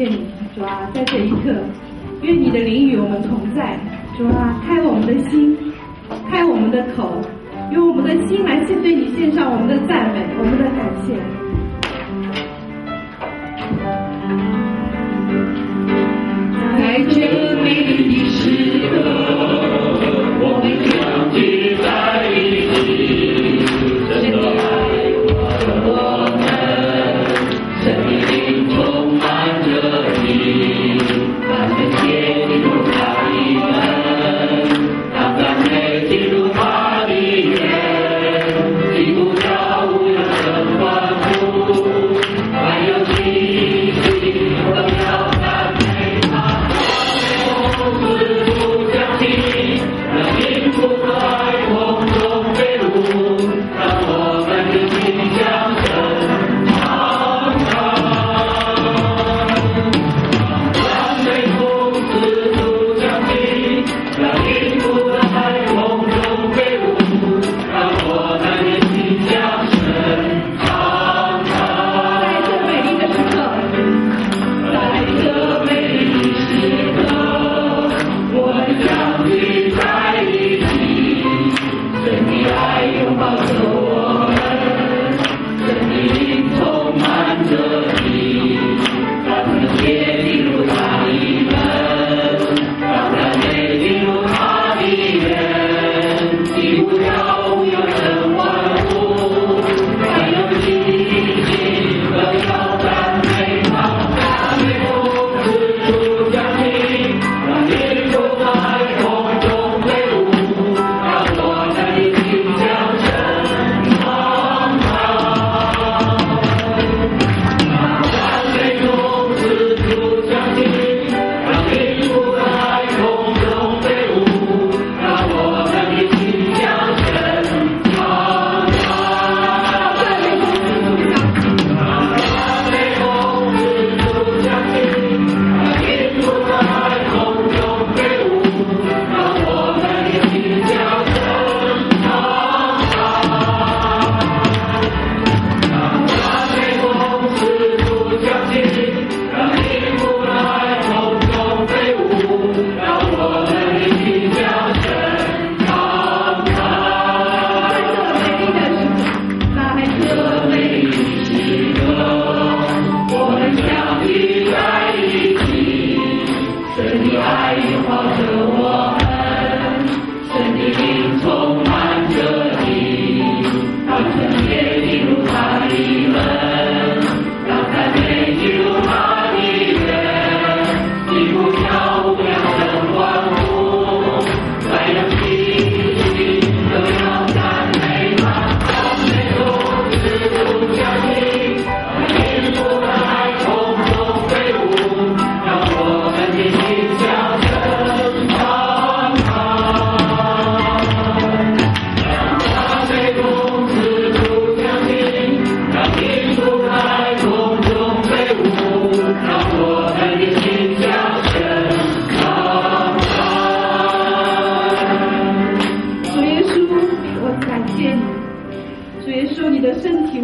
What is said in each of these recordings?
愿你主啊在这一刻愿你的灵与我们同在主啊开我们的心开我们的口用我们的心来献对你献上我们的赞美我们的感谢。来追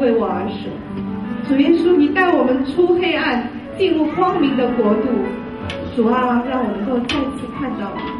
为我而生主耶稣你带我们出黑暗进入光明的国度。主啊让我能够再次看到你。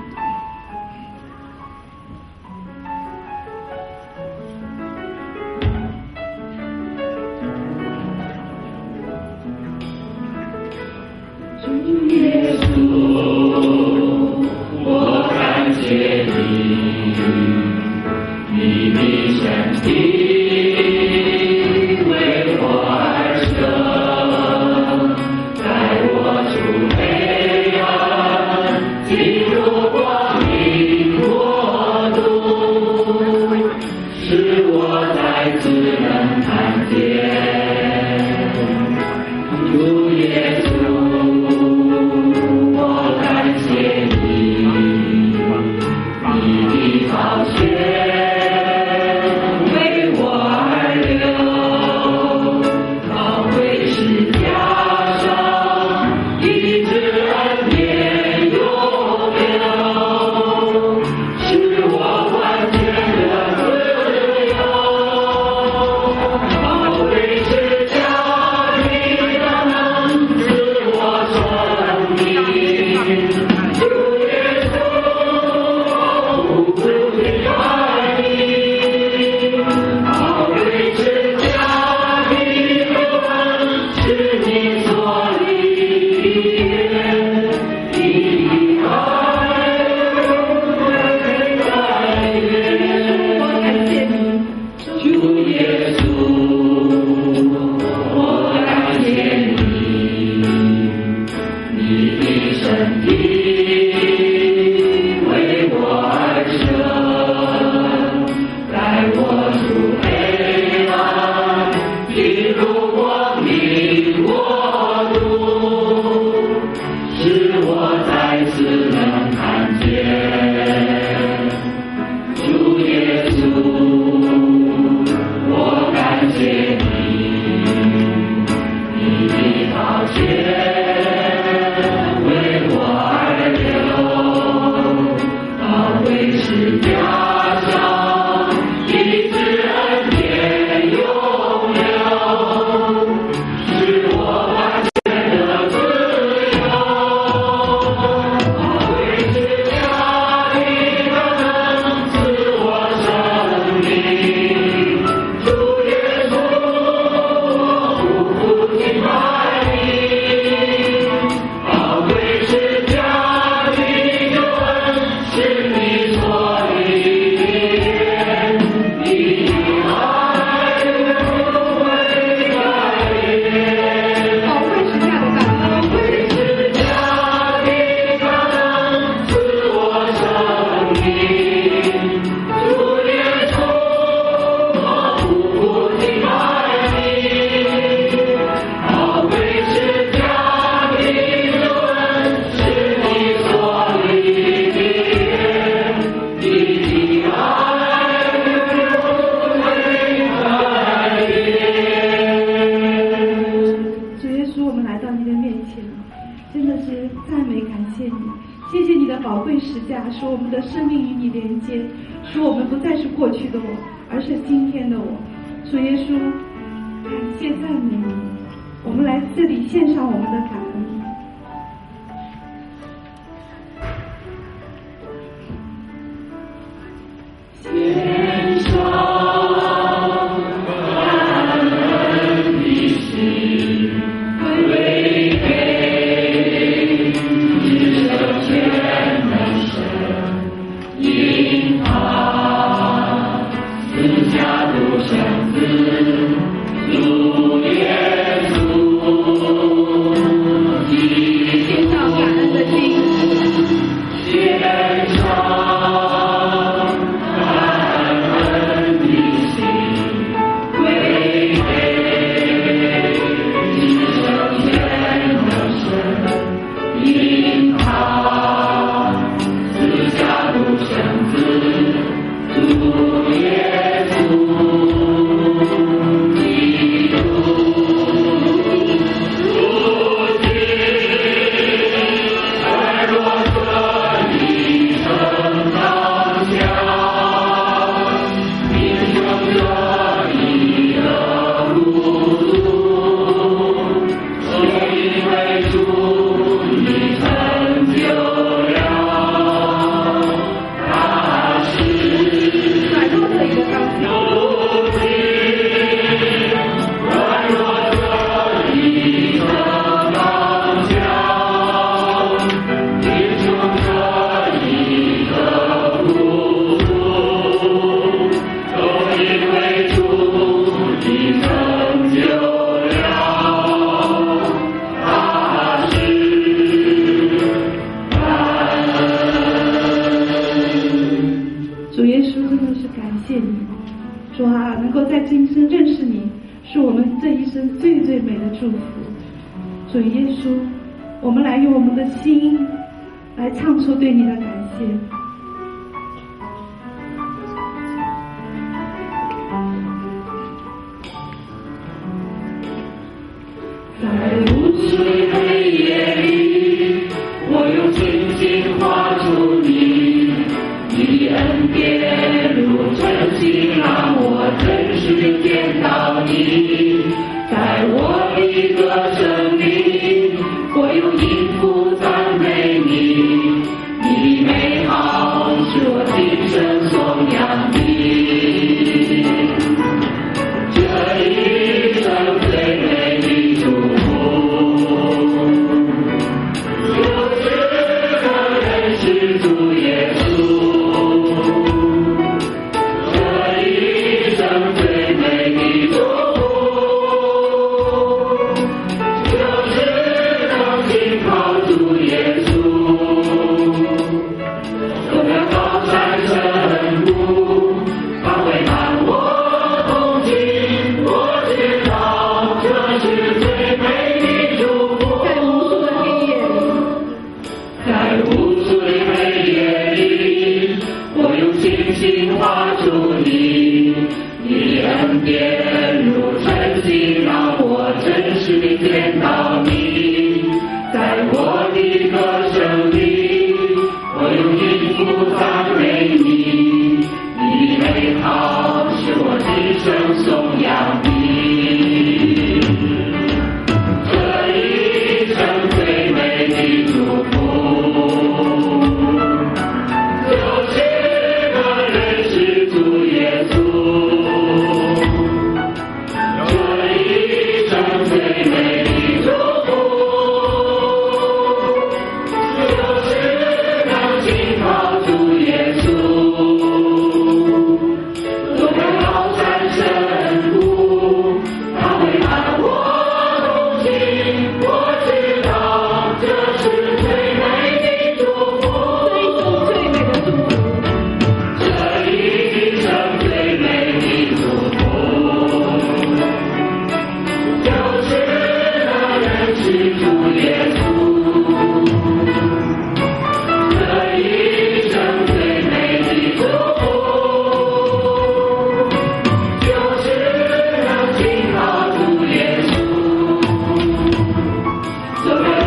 颂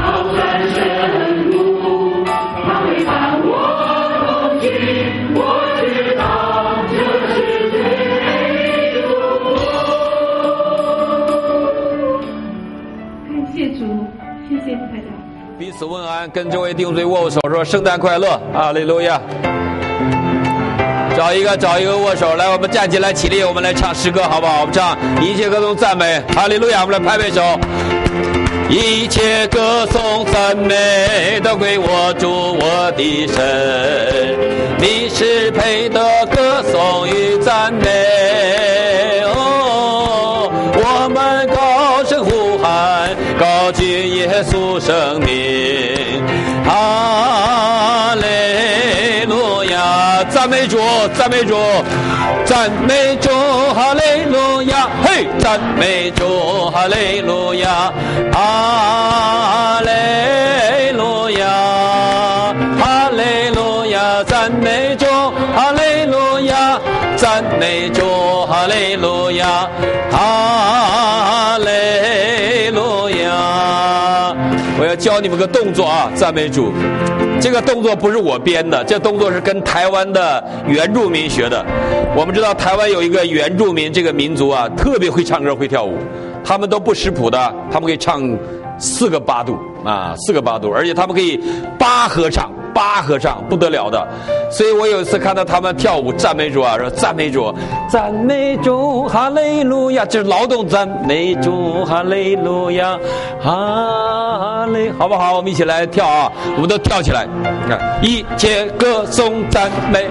高山深，他会我。我知道这是。感谢主，谢谢。彼此问安，跟周围弟兄姊握握手，说圣诞快乐，阿利路亚。找一个，找一个握手，来，我们站起来，起立，我们来唱诗歌，好不好？我们唱一切歌颂赞美，阿利路亚，我们来拍拍手。一切歌颂赞美都归我主我的神，你是配得歌颂与赞美。哦，我们高声呼喊，高举耶稣生命，哈利路亚，赞美主，赞美主，赞美主，哈利，赞美主，哈利路亚，哈利路亚，哈利路亚，赞美主，哈利路亚，赞美主，哈利路亚，哈教你们个动作啊，赞美主。这个动作不是我编的，这动作是跟台湾的原住民学的。我们知道台湾有一个原住民这个民族啊，特别会唱歌会跳舞，他们都不识谱的，他们可以唱四个八度啊，四个八度，而且他们可以八合唱，八合唱不得了的。所以我有一次看到他们跳舞赞美主啊，说赞美主，赞美主，哈利路亚，这是劳动赞美主，哈利路亚，哈利，好不好？我们一起来跳啊，我们都跳起来，看，一切歌颂赞美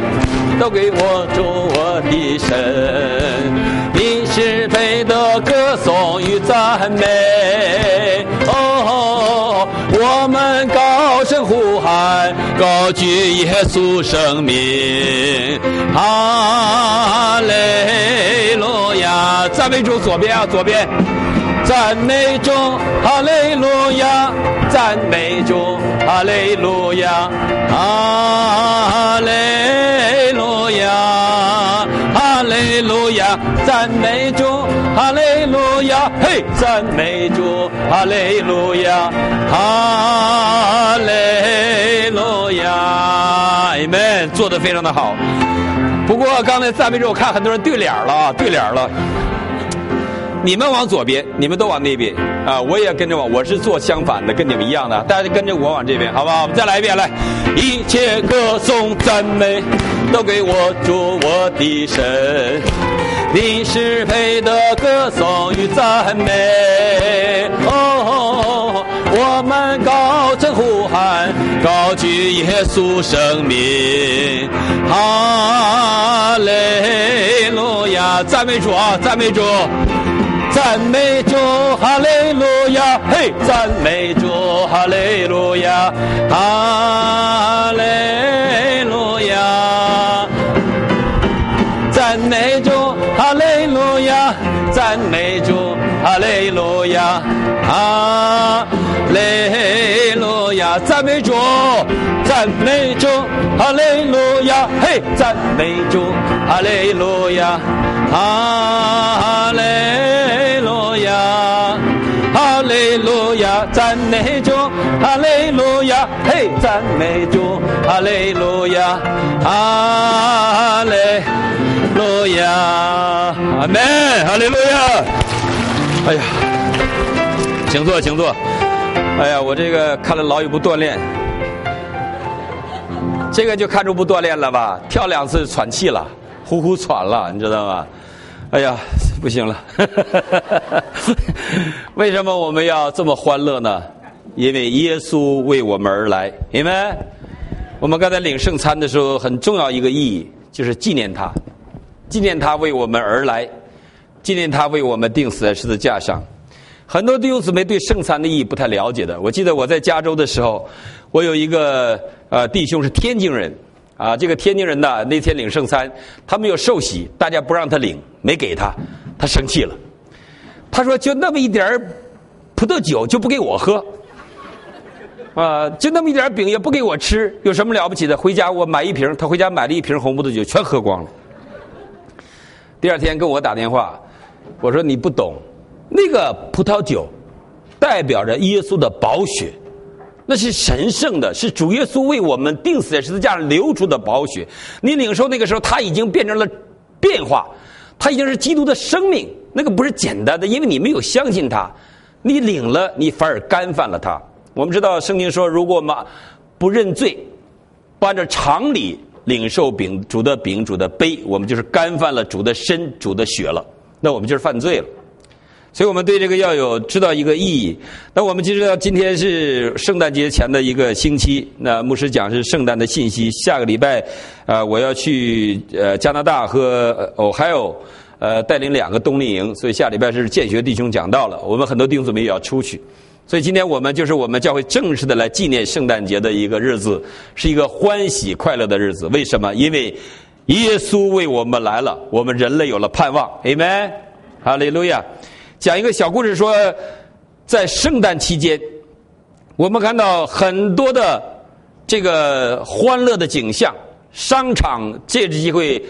都给我主我的神，你是配的歌颂与赞美，哦，我们高声呼喊，高举耶稣生命，哈利路亚！赞美主，左边啊，左边，赞美主，哈利路亚，赞美主，哈利路亚，哈利路亚，哈利路亚，赞美主，哈利路亚，嘿，赞美主，哈利路亚，哈利路亚哎们做的非常的好。不过刚才赞美主，我看很多人对脸了啊，对脸了。你们往左边，你们都往那边啊！我也跟着往，我是做相反的，跟你们一样的，大家跟着我往这边，好不好？我们再来一遍，来，一切歌颂赞美都给我主我的神，你是配得歌颂与赞美。哦，我们高声呼喊，高举耶稣生命，哈利路亚！赞美主啊，赞美主！赞美主，哈利路亚，嘿，赞美主，哈利路亚，哈利路亚，赞美主，哈利路亚，赞美主，哈利路亚，哈利路亚，赞美主，赞美主，哈利路亚，嘿，赞美主，哈利路亚，哈利亚，哈利路亚，赞美主，哈利路亚，嘿，赞美主，哈利路亚，哈利路亚，阿门，哈利路亚。哎呀，请坐，请坐。哎呀，我这个看了老有不锻炼，这个就看出不锻炼了吧？跳两次喘气了，呼呼喘了，你知道吗？哎呀，不行了。为什么我们要这么欢乐呢？因为耶稣为我们而来，你们？我们刚才领圣餐的时候，很重要一个意义就是纪念他，纪念他为我们而来，纪念他为我们钉死在十字架上。很多弟兄姊妹对圣餐的意义不太了解的。我记得我在加州的时候，我有一个呃弟兄是天津人，啊，这个天津人呢那天领圣餐，他们有受洗，大家不让他领，没给他，他生气了。他说：“就那么一点儿葡萄酒就不给我喝，啊，就那么一点饼也不给我吃，有什么了不起的？回家我买一瓶，他回家买了一瓶红葡萄酒，全喝光了。第二天跟我打电话，我说你不懂。”那个葡萄酒代表着耶稣的宝血，那是神圣的，是主耶稣为我们钉死在十字架上流出的宝血。你领受那个时候，它已经变成了变化，它已经是基督的生命。那个不是简单的，因为你没有相信他，你领了，你反而干犯了他。我们知道圣经说，如果嘛不认罪，不按照常理领受饼主的饼主的杯，我们就是干犯了主的身主的血了，那我们就是犯罪了。所以我们对这个要有知道一个意义。那我们就知道今天是圣诞节前的一个星期。那牧师讲是圣诞的信息。下个礼拜，呃，我要去呃加拿大和 Ohio，呃带领两个冬令营，所以下礼拜是建学弟兄讲到了。我们很多弟兄姊妹也要出去。所以今天我们就是我们教会正式的来纪念圣诞节的一个日子，是一个欢喜快乐的日子。为什么？因为耶稣为我们来了，我们人类有了盼望。Amen，哈利路亚。讲一个小故事，说在圣诞期间，我们看到很多的这个欢乐的景象，商场借着机会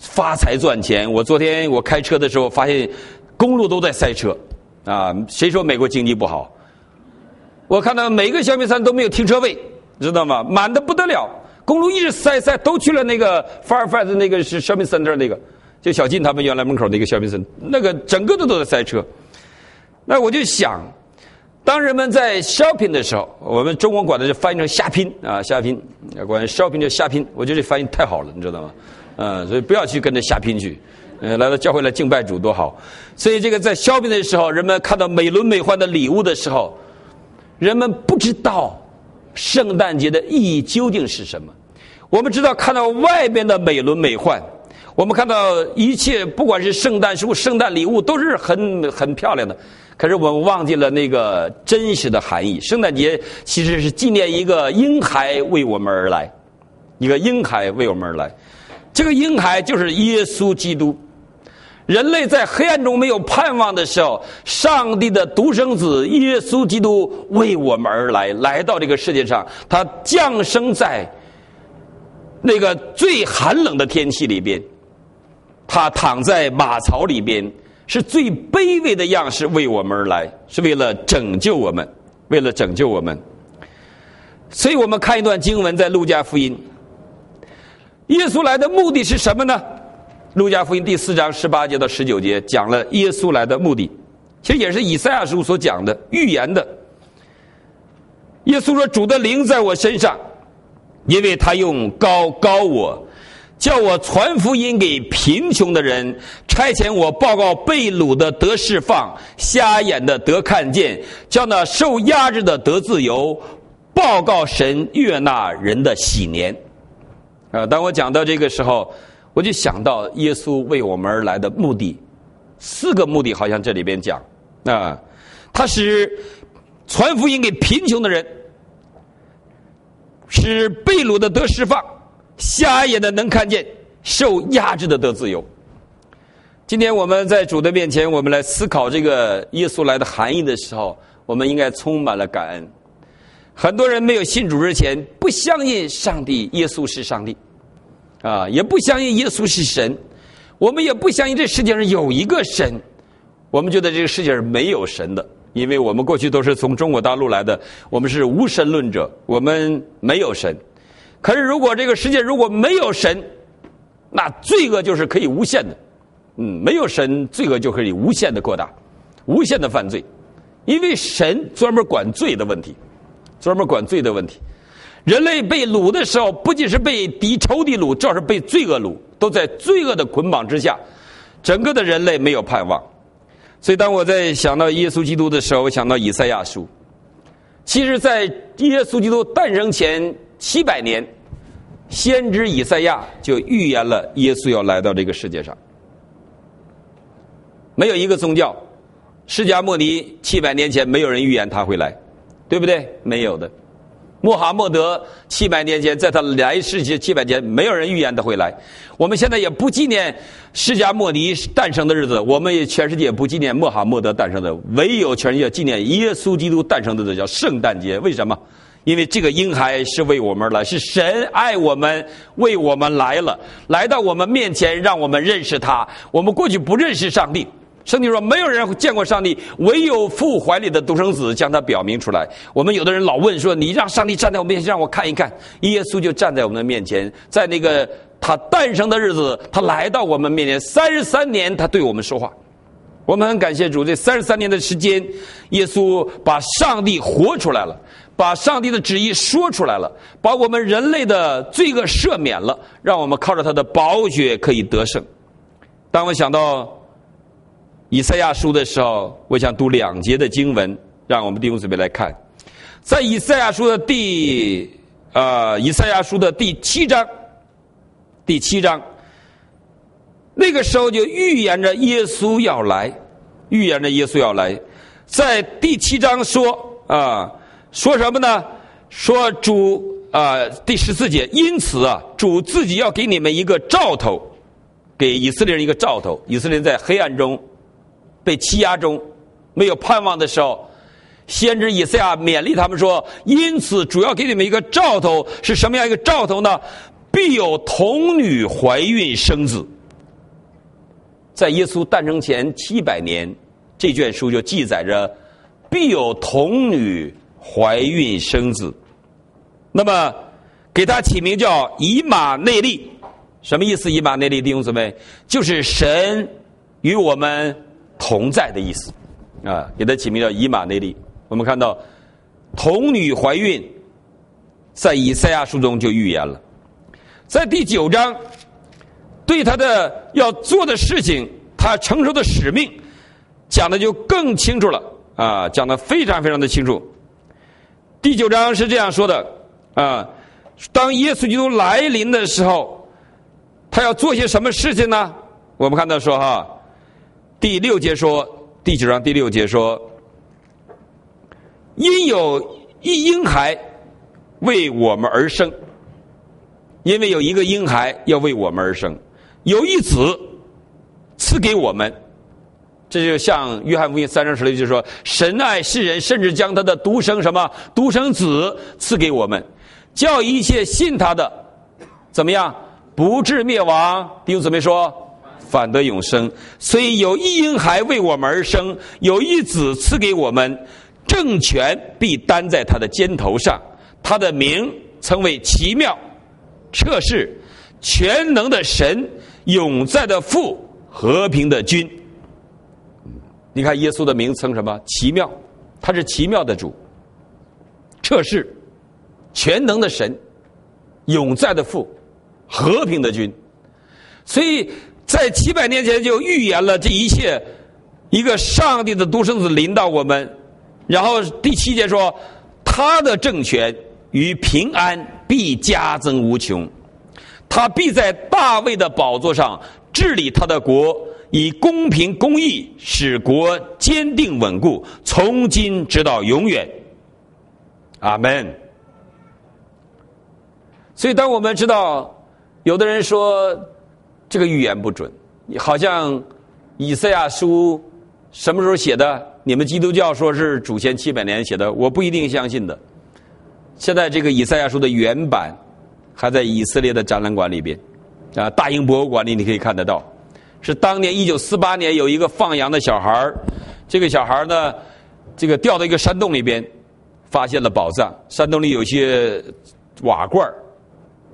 发财赚钱。我昨天我开车的时候发现公路都在塞车，啊，谁说美国经济不好？我看到每个小米三都没有停车位，知道吗？满的不得了，公路一直塞塞，都去了那个 Firefight 那个是小米 center 那个。就小金他们原来门口那个小米森，那个整个的都在塞车。那我就想，当人们在 shopping 的时候，我们中文管的是翻译成瞎拼啊，瞎拼，管 shopping 叫瞎拼。我觉得这翻译太好了，你知道吗？嗯，所以不要去跟着瞎拼去。呃，来到教会来敬拜主多好。所以这个在 shopping 的时候，人们看到美轮美奂的礼物的时候，人们不知道圣诞节的意义究竟是什么。我们知道看到外边的美轮美奂。我们看到一切，不管是圣诞树、圣诞礼物，都是很很漂亮的。可是我们忘记了那个真实的含义。圣诞节其实是纪念一个婴孩为我们而来，一个婴孩为我们而来。这个婴孩就是耶稣基督。人类在黑暗中没有盼望的时候，上帝的独生子耶稣基督为我们而来，来到这个世界上，他降生在那个最寒冷的天气里边。他躺在马槽里边，是最卑微的样式为我们而来，是为了拯救我们，为了拯救我们。所以我们看一段经文，在路加福音，耶稣来的目的是什么呢？路加福音第四章十八节到十九节讲了耶稣来的目的，其实也是以赛亚书所讲的预言的。耶稣说：“主的灵在我身上，因为他用高高我。”叫我传福音给贫穷的人，差遣我报告被掳的得释放，瞎眼的得看见，叫那受压制的得自由，报告神悦纳人的喜年。啊，当我讲到这个时候，我就想到耶稣为我们而来的目的，四个目的好像这里边讲啊，他是传福音给贫穷的人，使被掳的得释放。瞎眼的能看见，受压制的得自由。今天我们在主的面前，我们来思考这个耶稣来的含义的时候，我们应该充满了感恩。很多人没有信主之前，不相信上帝耶稣是上帝，啊，也不相信耶稣是神。我们也不相信这世界上有一个神。我们觉得这个世界上没有神的，因为我们过去都是从中国大陆来的，我们是无神论者，我们没有神。可是，如果这个世界如果没有神，那罪恶就是可以无限的。嗯，没有神，罪恶就可以无限的扩大，无限的犯罪。因为神专门管罪的问题，专门管罪的问题。人类被掳的时候，不仅是被敌仇敌掳，主要是被罪恶掳，都在罪恶的捆绑之下，整个的人类没有盼望。所以，当我在想到耶稣基督的时候，我想到以赛亚书。其实，在耶稣基督诞生前。七百年，先知以赛亚就预言了耶稣要来到这个世界上。没有一个宗教，释迦牟尼七百年前没有人预言他会来，对不对？没有的。穆罕默德七百年前在他来世前七百年，没有人预言他会来。我们现在也不纪念释迦牟尼诞生的日子，我们也全世界不纪念穆罕默德诞生的，唯有全世界纪念耶稣基督诞生的日子叫圣诞节。为什么？因为这个婴孩是为我们来，是神爱我们，为我们来了，来到我们面前，让我们认识他。我们过去不认识上帝，圣经说没有人见过上帝，唯有父怀里的独生子将他表明出来。我们有的人老问说：“你让上帝站在我面前，让我看一看。”耶稣就站在我们的面前，在那个他诞生的日子，他来到我们面前，三十三年，他对我们说话。我们很感谢主，这三十三年的时间，耶稣把上帝活出来了。把上帝的旨意说出来了，把我们人类的罪恶赦免了，让我们靠着他的宝血可以得胜。当我想到以赛亚书的时候，我想读两节的经文，让我们弟兄姊妹来看，在以赛亚书的第呃以赛亚书的第七章，第七章，那个时候就预言着耶稣要来，预言着耶稣要来，在第七章说啊。说什么呢？说主啊，第十四节，因此啊，主自己要给你们一个兆头，给以色列人一个兆头。以色列人在黑暗中被欺压中没有盼望的时候，先知以赛亚勉励他们说：“因此，主要给你们一个兆头，是什么样一个兆头呢？必有童女怀孕生子。”在耶稣诞生前七百年，这卷书就记载着必有童女。怀孕生子，那么给他起名叫以马内利，什么意思？以马内利弟兄姊妹，就是神与我们同在的意思啊！给他起名叫以马内利。我们看到童女怀孕，在以赛亚书中就预言了，在第九章对他的要做的事情，他承受的使命讲的就更清楚了啊，讲的非常非常的清楚。第九章是这样说的啊，当耶稣基督来临的时候，他要做些什么事情呢？我们看到说哈，第六节说，第九章第六节说，因有一婴孩为我们而生，因为有一个婴孩要为我们而生，有一子赐给我们。这就像约翰福音三章十六就是说：“神爱世人，甚至将他的独生什么独生子赐给我们，叫一切信他的怎么样不至灭亡。”弟兄姊妹说：“反得永生。”所以有一婴孩为我们而生，有一子赐给我们，政权必担在他的肩头上，他的名称为奇妙、测试、全能的神、永在的父、和平的君。你看耶稣的名称什么？奇妙，他是奇妙的主，测试，全能的神，永在的父，和平的君。所以在七百年前就预言了这一切，一个上帝的独生子临到我们。然后第七节说，他的政权与平安必加增无穷，他必在大卫的宝座上治理他的国。以公平公义使国坚定稳固，从今直到永远。阿门。所以，当我们知道有的人说这个预言不准，好像以赛亚书什么时候写的？你们基督教说是主前七百年写的，我不一定相信的。现在这个以赛亚书的原版还在以色列的展览馆里边，啊，大英博物馆里你可以看得到。是当年一九四八年有一个放羊的小孩儿，这个小孩儿呢，这个掉到一个山洞里边，发现了宝藏。山洞里有些瓦罐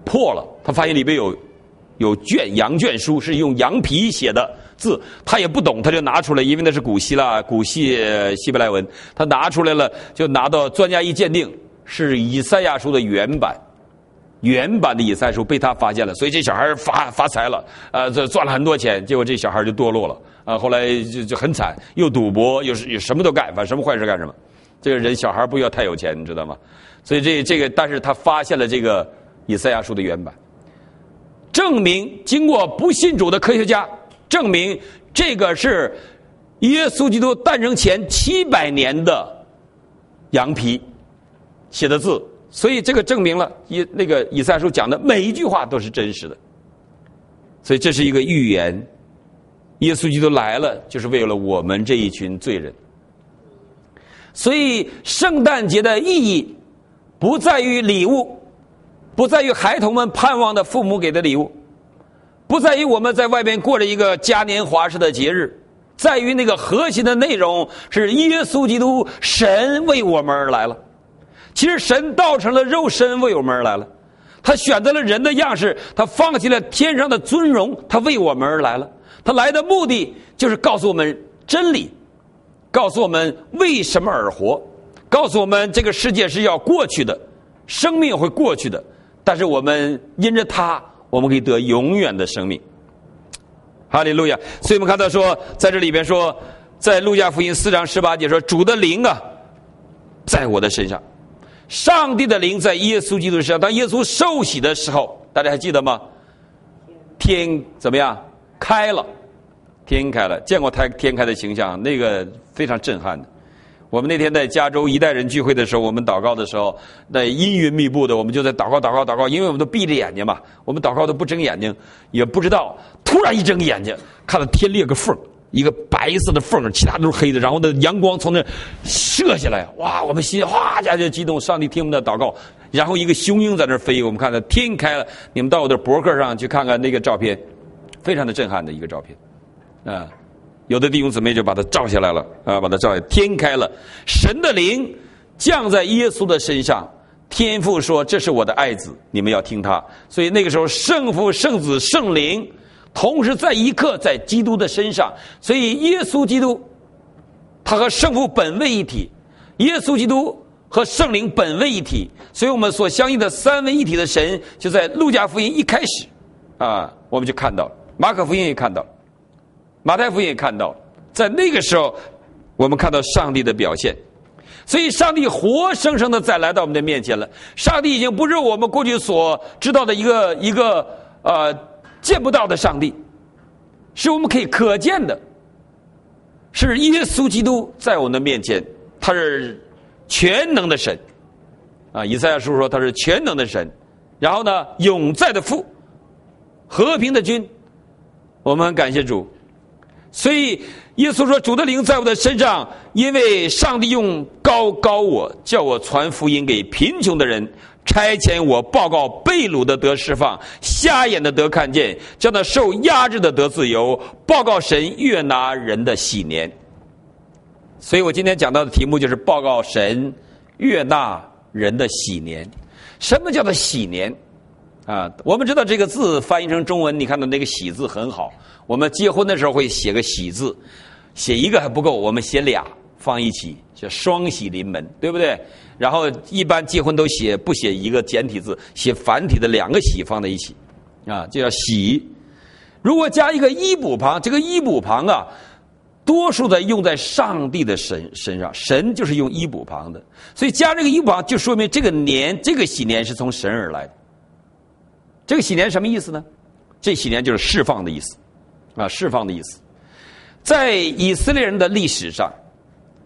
破了，他发现里边有有卷羊卷书，是用羊皮写的字。他也不懂，他就拿出来，因为那是古希腊古希希伯来文，他拿出来了，就拿到专家一鉴定，是以赛亚书的原版。原版的以赛书被他发现了，所以这小孩发发财了，呃，这赚了很多钱。结果这小孩就堕落了，啊，后来就就很惨，又赌博，又是什么都干，反正什么坏事干什么。这个人小孩不要太有钱，你知道吗？所以这这个，但是他发现了这个以赛亚书的原版，证明经过不信主的科学家证明这个是耶稣基督诞生前七百年的羊皮写的字。所以这个证明了以那个以赛书讲的每一句话都是真实的，所以这是一个预言，耶稣基督来了就是为了我们这一群罪人。所以圣诞节的意义不在于礼物，不在于孩童们盼望的父母给的礼物，不在于我们在外面过着一个嘉年华式的节日，在于那个核心的内容是耶稣基督神为我们而来了。其实神道成了肉身为我们而来了，他选择了人的样式，他放弃了天上的尊荣，他为我们而来了。他来的目的就是告诉我们真理，告诉我们为什么而活，告诉我们这个世界是要过去的，生命会过去的，但是我们因着他，我们可以得永远的生命。哈利路亚！所以我们看到说，在这里边说，在路加福音四章十八节说：“主的灵啊，在我的身上，上帝的灵在耶稣基督身上。当耶稣受洗的时候，大家还记得吗？天怎么样？开了，天开了。见过天天开的形象，那个非常震撼的。我们那天在加州一代人聚会的时候，我们祷告的时候，那阴云密布的，我们就在祷告祷告祷告，因为我们都闭着眼睛嘛，我们祷告都不睁眼睛，也不知道。突然一睁眼睛，看到天裂个缝，一个白色的缝，其他都是黑的，然后那阳光从那射下来，哇！我们心哗一下就激动，上帝听我们的祷告。然后一个雄鹰在那飞，我们看到天开了。你们到我的博客上去看看那个照片，非常的震撼的一个照片，啊。有的弟兄姊妹就把它照下来了啊，把它照下来。天开了，神的灵降在耶稣的身上。天父说：“这是我的爱子，你们要听他。”所以那个时候，圣父、圣子、圣灵同时在一刻在基督的身上。所以耶稣基督他和圣父本位一体，耶稣基督和圣灵本位一体。所以我们所相信的三位一体的神，就在路加福音一开始啊，我们就看到了；马可福音也看到了。马太福音也看到，在那个时候，我们看到上帝的表现，所以上帝活生生的再来到我们的面前了。上帝已经不是我们过去所知道的一个一个呃见不到的上帝，是我们可以可见的，是耶稣基督在我们的面前，他是全能的神啊。以赛亚书说他是全能的神，然后呢，永在的父，和平的君，我们感谢主。所以，耶稣说：“主的灵在我的身上，因为上帝用高高我，叫我传福音给贫穷的人，差遣我报告被掳的得释放，瞎眼的得看见，叫那受压制的得自由，报告神悦纳人的喜年。”所以我今天讲到的题目就是报告神悦纳人的喜年。什么叫做喜年？啊，我们知道这个字翻译成中文，你看到那个“喜”字很好。我们结婚的时候会写个喜字，写一个还不够，我们写俩放一起，叫双喜临门，对不对？然后一般结婚都写不写一个简体字，写繁体的两个喜放在一起，啊，就叫喜。如果加一个一补旁，这个一补旁啊，多数的用在上帝的神身上，神就是用一补旁的，所以加这个一补旁就说明这个年这个喜年是从神而来的。这个喜年什么意思呢？这喜年就是释放的意思。啊，释放的意思，在以色列人的历史上，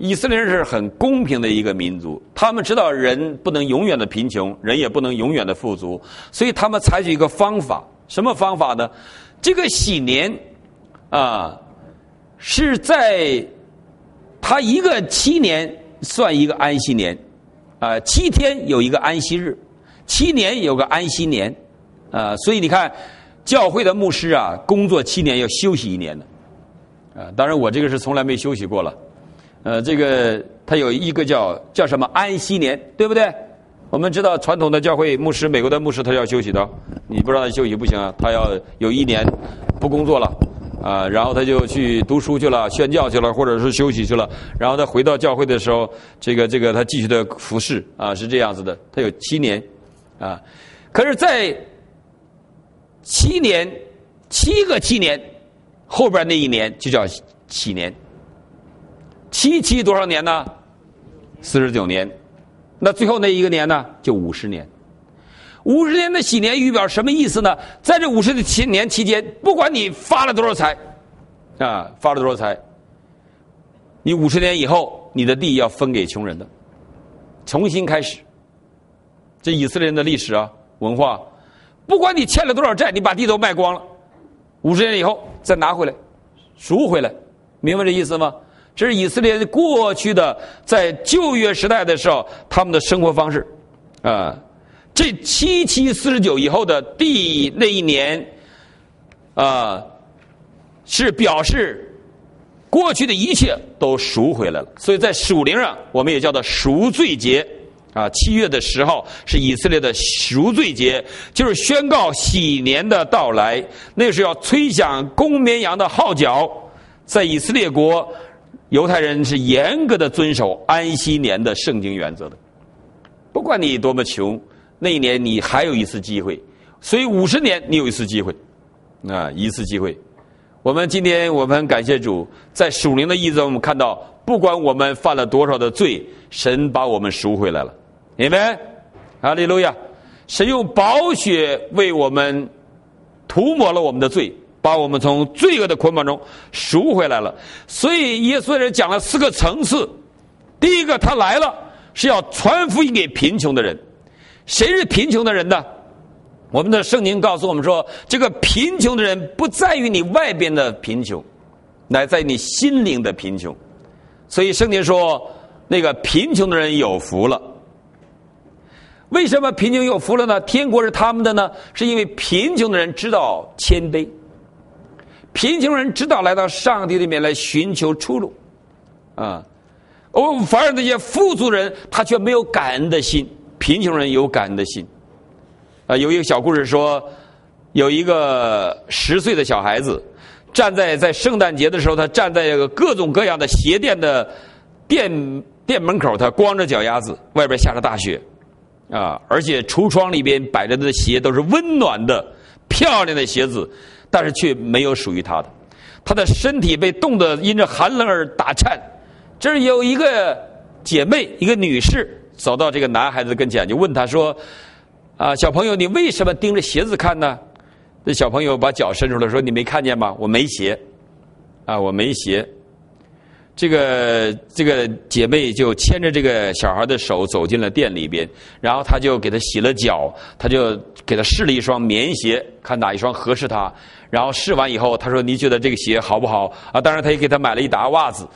以色列人是很公平的一个民族。他们知道人不能永远的贫穷，人也不能永远的富足，所以他们采取一个方法，什么方法呢？这个喜年啊，是在他一个七年算一个安息年，啊，七天有一个安息日，七年有个安息年，啊，所以你看。教会的牧师啊，工作七年要休息一年的，啊，当然我这个是从来没休息过了，呃，这个他有一个叫叫什么安息年，对不对？我们知道传统的教会牧师，美国的牧师他要休息的，你不让他休息不行啊，他要有一年不工作了，啊，然后他就去读书去了，宣教去了，或者是休息去了，然后他回到教会的时候，这个这个他继续的服侍啊，是这样子的，他有七年，啊，可是，在七年，七个七年，后边那一年就叫七年。七七多少年呢？四十九年。那最后那一个年呢？就五十年。五十年的喜年预表什么意思呢？在这五十的七年期间，不管你发了多少财，啊，发了多少财，你五十年以后，你的地要分给穷人的，重新开始。这以色列人的历史啊，文化。不管你欠了多少债，你把地都卖光了，五十年以后再拿回来，赎回来，明白这意思吗？这是以色列过去的在旧约时代的时候他们的生活方式啊。这七七四十九以后的第那一年啊，是表示过去的一切都赎回来了。所以在属灵上，我们也叫做赎罪节。啊，七月的十号是以色列的赎罪节，就是宣告喜年的到来。那是要吹响公绵羊的号角，在以色列国犹太人是严格的遵守安息年的圣经原则的。不管你多么穷，那一年你还有一次机会，所以五十年你有一次机会，啊，一次机会。我们今天我们感谢主，在属灵的意义中，我们看到，不管我们犯了多少的罪，神把我们赎回来了，你们？哈利路亚！神用宝血为我们涂抹了我们的罪，把我们从罪恶的捆绑中赎回来了。所以耶稣人讲了四个层次：第一个，他来了是要传福音给贫穷的人。谁是贫穷的人呢？我们的圣经告诉我们说，这个贫穷的人不在于你外边的贫穷，乃在你心灵的贫穷。所以圣经说，那个贫穷的人有福了。为什么贫穷有福了呢？天国是他们的呢？是因为贫穷的人知道谦卑，贫穷人知道来到上帝里面来寻求出路，啊，哦，反而那些富足人他却没有感恩的心，贫穷人有感恩的心。啊，有一个小故事说，有一个十岁的小孩子，站在在圣诞节的时候，他站在各种各样的鞋店的店店门口，他光着脚丫子，外边下着大雪，啊，而且橱窗里边摆着的鞋都是温暖的、漂亮的鞋子，但是却没有属于他的，他的身体被冻得因着寒冷而打颤。这儿有一个姐妹，一个女士走到这个男孩子跟前，就问他说。啊，小朋友，你为什么盯着鞋子看呢？那小朋友把脚伸出来说：“你没看见吗？我没鞋，啊，我没鞋。”这个这个姐妹就牵着这个小孩的手走进了店里边，然后他就给他洗了脚，他就给他试了一双棉鞋，看哪一双合适他。然后试完以后，他说：“你觉得这个鞋好不好？”啊，当然他也给他买了一沓袜子。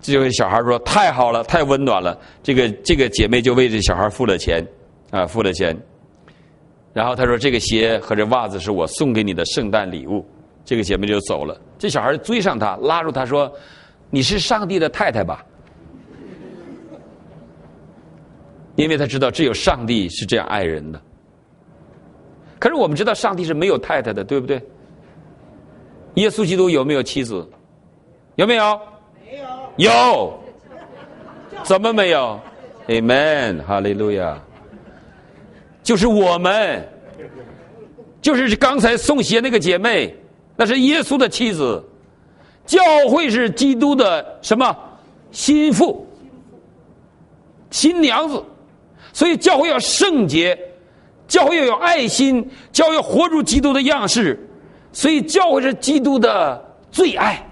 这个小孩说：“太好了，太温暖了。”这个这个姐妹就为这小孩付了钱，啊，付了钱。然后他说：“这个鞋和这袜子是我送给你的圣诞礼物。”这个姐妹就走了。这小孩追上他，拉住他说：“你是上帝的太太吧？”因为他知道只有上帝是这样爱人的。可是我们知道上帝是没有太太的，对不对？耶稣基督有没有妻子？有没有？没有。有。怎么没有？Amen，哈利路亚。就是我们，就是刚才送鞋那个姐妹，那是耶稣的妻子。教会是基督的什么心腹、新娘子，所以教会要圣洁，教会要有爱心，教会要活出基督的样式。所以教会是基督的最爱。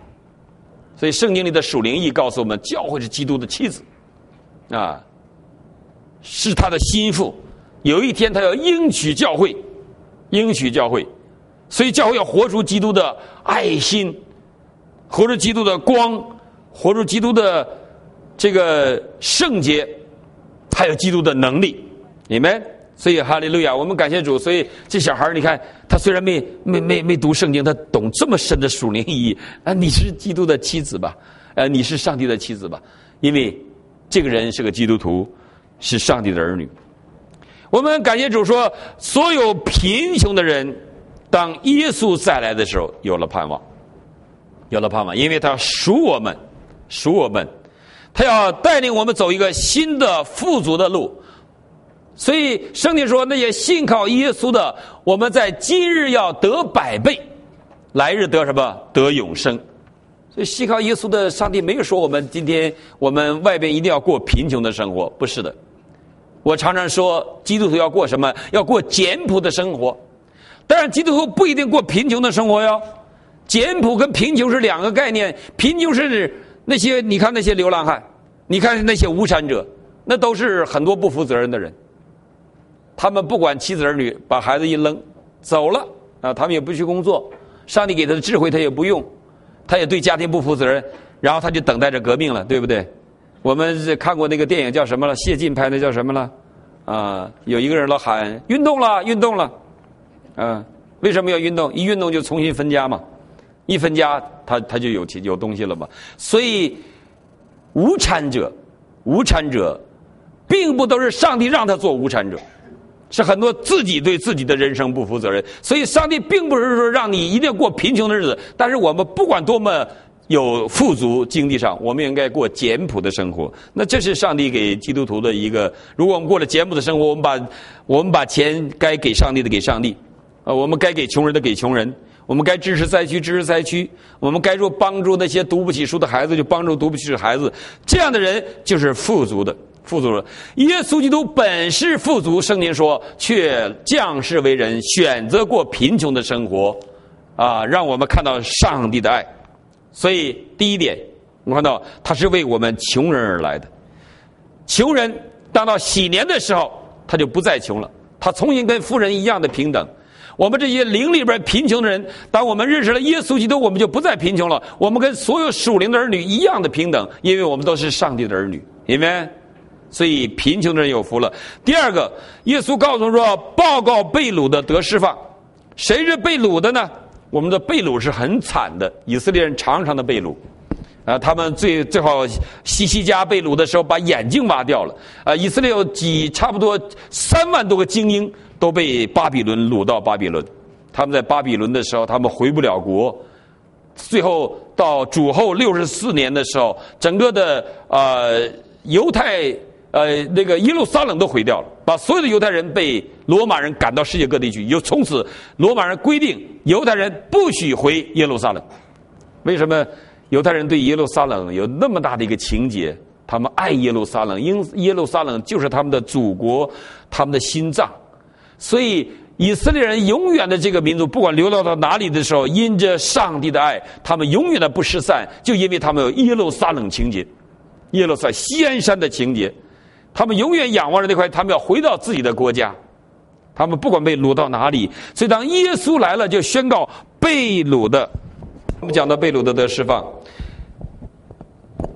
所以圣经里的属灵义告诉我们，教会是基督的妻子，啊，是他的心腹。有一天，他要应许教会，应许教会，所以教会要活出基督的爱心，活出基督的光，活出基督的这个圣洁，还有基督的能力，你们。所以哈利路亚，我们感谢主。所以这小孩你看，他虽然没没没没读圣经，他懂这么深的属灵意义啊！你是基督的妻子吧？呃，你是上帝的妻子吧？因为这个人是个基督徒，是上帝的儿女。我们感谢主说，所有贫穷的人，当耶稣再来的时候，有了盼望，有了盼望，因为他赎我们，赎我们，他要带领我们走一个新的富足的路。所以圣经说，那些信靠耶稣的，我们在今日要得百倍，来日得什么？得永生。所以信靠耶稣的上帝没有说我们今天我们外边一定要过贫穷的生活，不是的。我常常说，基督徒要过什么？要过简朴的生活。但是，基督徒不一定过贫穷的生活哟。简朴跟贫穷是两个概念。贫穷是指那些你看那些流浪汉，你看那些无产者，那都是很多不负责任的人。他们不管妻子儿女，把孩子一扔走了啊，他们也不去工作。上帝给他的智慧他也不用，他也对家庭不负责任，然后他就等待着革命了，对不对？我们看过那个电影叫什么了？谢晋拍的叫什么了？啊，有一个人老喊运动了，运动了，嗯，为什么要运动？一运动就重新分家嘛，一分家他他就有钱有东西了嘛。所以无产者，无产者，并不都是上帝让他做无产者，是很多自己对自己的人生不负责任。所以上帝并不是说让你一定要过贫穷的日子，但是我们不管多么。有富足经济上，我们应该过简朴的生活。那这是上帝给基督徒的一个。如果我们过了简朴的生活，我们把我们把钱该给上帝的给上帝，啊，我们该给穷人的给穷人，我们该支持灾区支持灾区，我们该说帮助那些读不起书的孩子就帮助读不起书的孩子。这样的人就是富足的，富足的。耶稣基督本是富足，圣经说却降世为人，选择过贫穷的生活，啊，让我们看到上帝的爱。所以，第一点，我们看到他是为我们穷人而来的。穷人当到喜年的时候，他就不再穷了，他重新跟富人一样的平等。我们这些灵里边贫穷的人，当我们认识了耶稣基督，我们就不再贫穷了。我们跟所有属灵的儿女一样的平等，因为我们都是上帝的儿女，因为所以贫穷的人有福了。第二个，耶稣告诉说：“报告被掳的得释放。”谁是被掳的呢？我们的被掳是很惨的，以色列人常常的被掳，啊，他们最最好西西家被掳的时候把眼睛挖掉了，啊，以色列有几差不多三万多个精英都被巴比伦掳到巴比伦，他们在巴比伦的时候他们回不了国，最后到主后六十四年的时候，整个的呃犹太。呃，那个耶路撒冷都毁掉了，把所有的犹太人被罗马人赶到世界各地去。又从此，罗马人规定犹太人不许回耶路撒冷。为什么犹太人对耶路撒冷有那么大的一个情结？他们爱耶路撒冷，因耶路撒冷就是他们的祖国，他们的心脏。所以以色列人永远的这个民族，不管流落到哪里的时候，因着上帝的爱，他们永远的不失散，就因为他们有耶路撒冷情节，耶路撒西安山的情节。他们永远仰望着那块，他们要回到自己的国家。他们不管被掳到哪里，所以当耶稣来了，就宣告被掳的。我们讲到被掳的得释放。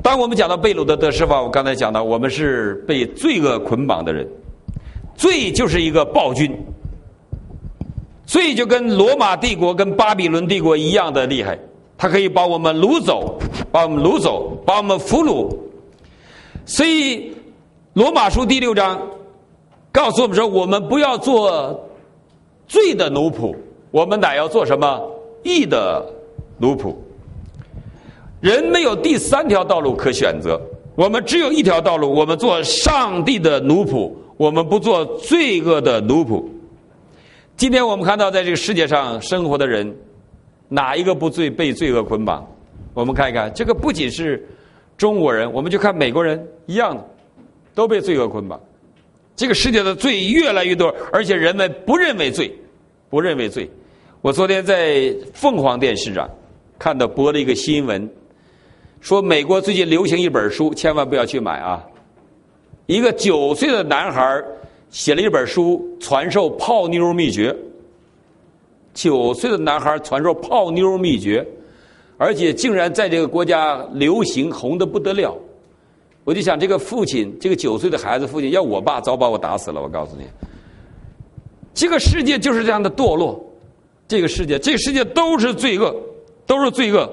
当我们讲到被掳的得释放，我刚才讲到，我们是被罪恶捆绑的人。罪就是一个暴君，罪就跟罗马帝国、跟巴比伦帝国一样的厉害，它可以把我们掳走，把我们掳走，把我们俘虏。所以。罗马书第六章告诉我们说：“我们不要做罪的奴仆，我们乃要做什么？义的奴仆。人没有第三条道路可选择，我们只有一条道路：我们做上帝的奴仆，我们不做罪恶的奴仆。今天我们看到，在这个世界上生活的人，哪一个不罪被罪恶捆绑？我们看一看，这个不仅是中国人，我们就看美国人一样的。”都被罪恶捆绑，这个世界的罪越来越多，而且人们不认为罪，不认为罪。我昨天在凤凰电视上看到播了一个新闻，说美国最近流行一本书，千万不要去买啊！一个九岁的男孩写了一本书，传授泡妞秘诀。九岁的男孩传授泡妞秘诀，而且竟然在这个国家流行，红的不得了。我就想，这个父亲，这个九岁的孩子，父亲要我爸，早把我打死了。我告诉你，这个世界就是这样的堕落。这个世界，这个世界都是罪恶，都是罪恶，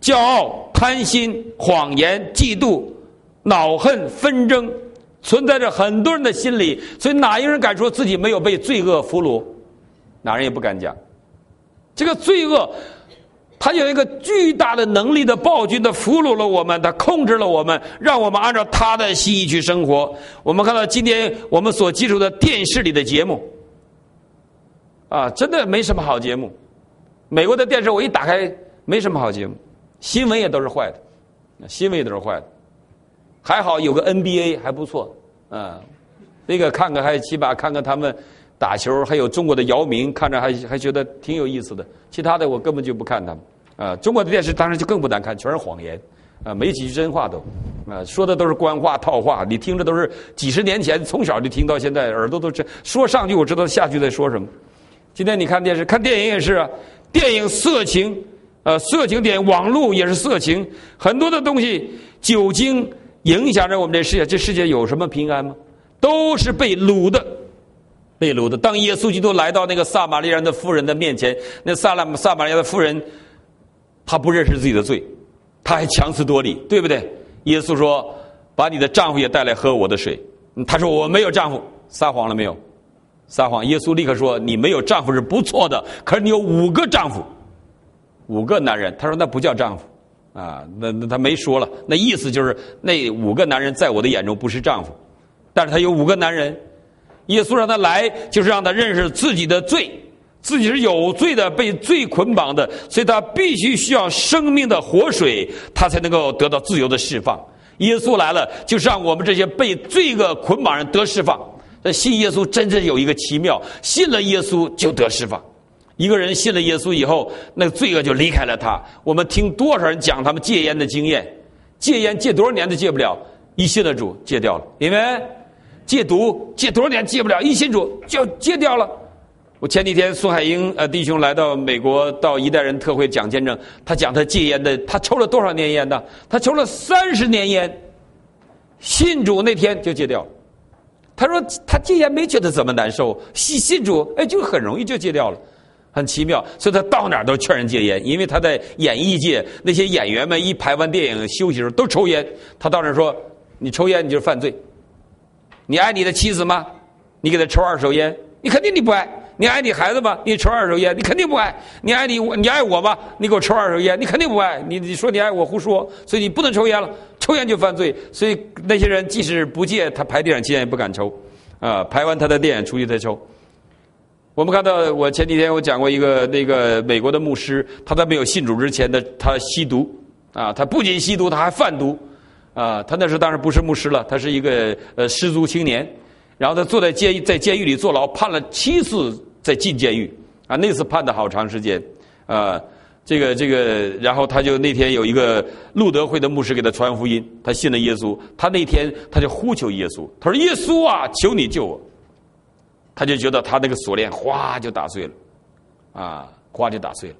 骄傲、贪心、谎言、嫉妒、恼恨、纷争，存在着很多人的心里。所以，哪一个人敢说自己没有被罪恶俘虏？哪人也不敢讲。这个罪恶。他有一个巨大的能力的暴君，的俘虏了我们，他控制了我们，让我们按照他的心意去生活。我们看到今天我们所接触的电视里的节目，啊，真的没什么好节目。美国的电视我一打开，没什么好节目，新闻也都是坏的，新闻也都是坏的。还好有个 NBA 还不错，啊，那个看看还起码看看他们。打球还有中国的姚明，看着还还觉得挺有意思的。其他的我根本就不看他们。啊，中国的电视当然就更不难看，全是谎言，啊，没几句真话都，啊，说的都是官话套话，你听着都是几十年前从小就听到现在，耳朵都这说上句我知道下句在说什么。今天你看电视看电影也是啊，电影色情，呃，色情点，网络也是色情，很多的东西，酒精影响着我们这世界，这世界有什么平安吗？都是被掳的。被掳的。当耶稣基督来到那个撒玛利亚的妇人的面前，那撒拉撒玛利亚的妇人，她不认识自己的罪，她还强词夺理，对不对？耶稣说：“把你的丈夫也带来喝我的水。”她说：“我没有丈夫。”撒谎了没有？撒谎。耶稣立刻说：“你没有丈夫是不错的，可是你有五个丈夫，五个男人。”他说：“那不叫丈夫，啊，那那他没说了，那意思就是那五个男人在我的眼中不是丈夫，但是他有五个男人，耶稣让他来就是让他认识自己的罪，自己是有罪的，被罪捆绑的，所以他必须需要生命的活水，他才能够得到自由的释放。耶稣来了，就是让我们这些被罪恶捆绑人得释放。那信耶稣真正有一个奇妙，信了耶稣就得释放。一个人信了耶稣以后，那个罪恶就离开了他。我们听多少人讲他们戒烟的经验，戒烟戒多少年都戒不了，一信了主戒掉了。因为戒毒戒多少年戒不了，一信主就戒掉了。我前几天孙海英呃弟兄来到美国到一代人特会讲见证，他讲他戒烟的，他抽了多少年烟呢？他抽了三十年烟，信主那天就戒掉了。他说他戒烟没觉得怎么难受，信信主哎就很容易就戒掉了。很奇妙，所以他到哪儿都劝人戒烟，因为他在演艺界那些演员们一拍完电影休息的时候都抽烟，他到那儿说：“你抽烟你就是犯罪。你爱你的妻子吗？你给他抽二手烟，你肯定你不爱。你爱你孩子吗？你抽二手烟，你肯定不爱。你爱你你爱我吗？你给我抽二手烟，你肯定不爱。你你说你爱我胡说，所以你不能抽烟了，抽烟就犯罪。所以那些人即使不戒，他排电影期间也不敢抽，啊，排完他的电影出去再抽。”我们看到，我前几天我讲过一个那个美国的牧师，他在没有信主之前的他吸毒，啊，他不仅吸毒，他还贩毒，啊，他那时候当然不是牧师了，他是一个呃失足青年，然后他坐在监在监狱里坐牢，判了七次在进监狱，啊，那次判的好长时间，啊，这个这个，然后他就那天有一个路德会的牧师给他传福音，他信了耶稣，他那天他就呼求耶稣，他说耶稣啊，求你救我。他就觉得他那个锁链哗就打碎了，啊，哗就打碎了，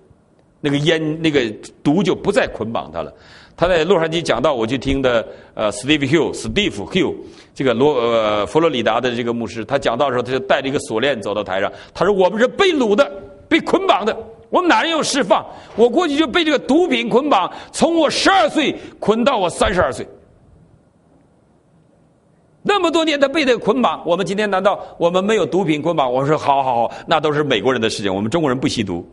那个烟那个毒就不再捆绑他了。他在洛杉矶讲到，我去听的呃，Steve Hill，Steve Hill 这个罗呃佛罗里达的这个牧师，他讲到的时候，他就带着一个锁链走到台上，他说：“我们是被掳的，被捆绑的，我们哪有释放？我过去就被这个毒品捆绑，从我十二岁捆到我三十二岁。”那么多年他被这个捆绑，我们今天难道我们没有毒品捆绑？我说好好好，那都是美国人的事情，我们中国人不吸毒。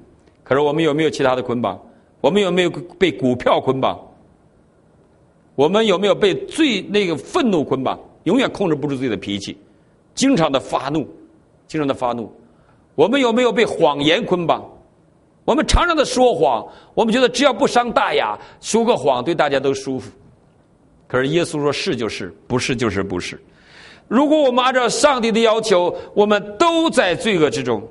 可是我们有没有其他的捆绑？我们有没有被股票捆绑？我们有没有被最那个愤怒捆绑？永远控制不住自己的脾气，经常的发怒，经常的发怒。我们有没有被谎言捆绑？我们常常的说谎，我们觉得只要不伤大雅，说个谎对大家都舒服。可是耶稣说是就是，不是就是不是。如果我们按照上帝的要求，我们都在罪恶之中，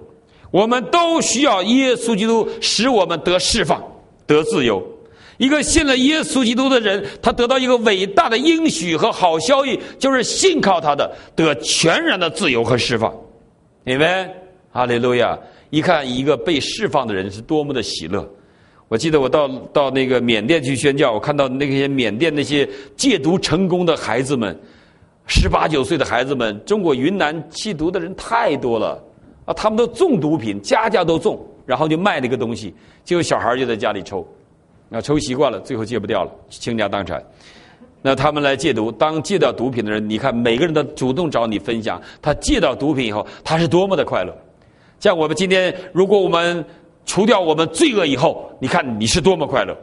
我们都需要耶稣基督使我们得释放、得自由。一个信了耶稣基督的人，他得到一个伟大的应许和好消息，就是信靠他的得全然的自由和释放。你们，哈利路亚！一看一个被释放的人是多么的喜乐。我记得我到到那个缅甸去宣教，我看到那些缅甸那些戒毒成功的孩子们，十八九岁的孩子们，中国云南吸毒的人太多了啊！他们都种毒品，家家都种，然后就卖那个东西，结果小孩就在家里抽，啊，抽习惯了，最后戒不掉了，倾家荡产。那他们来戒毒，当戒掉毒品的人，你看每个人都主动找你分享，他戒掉毒品以后，他是多么的快乐。像我们今天，如果我们。除掉我们罪恶以后，你看你是多么快乐？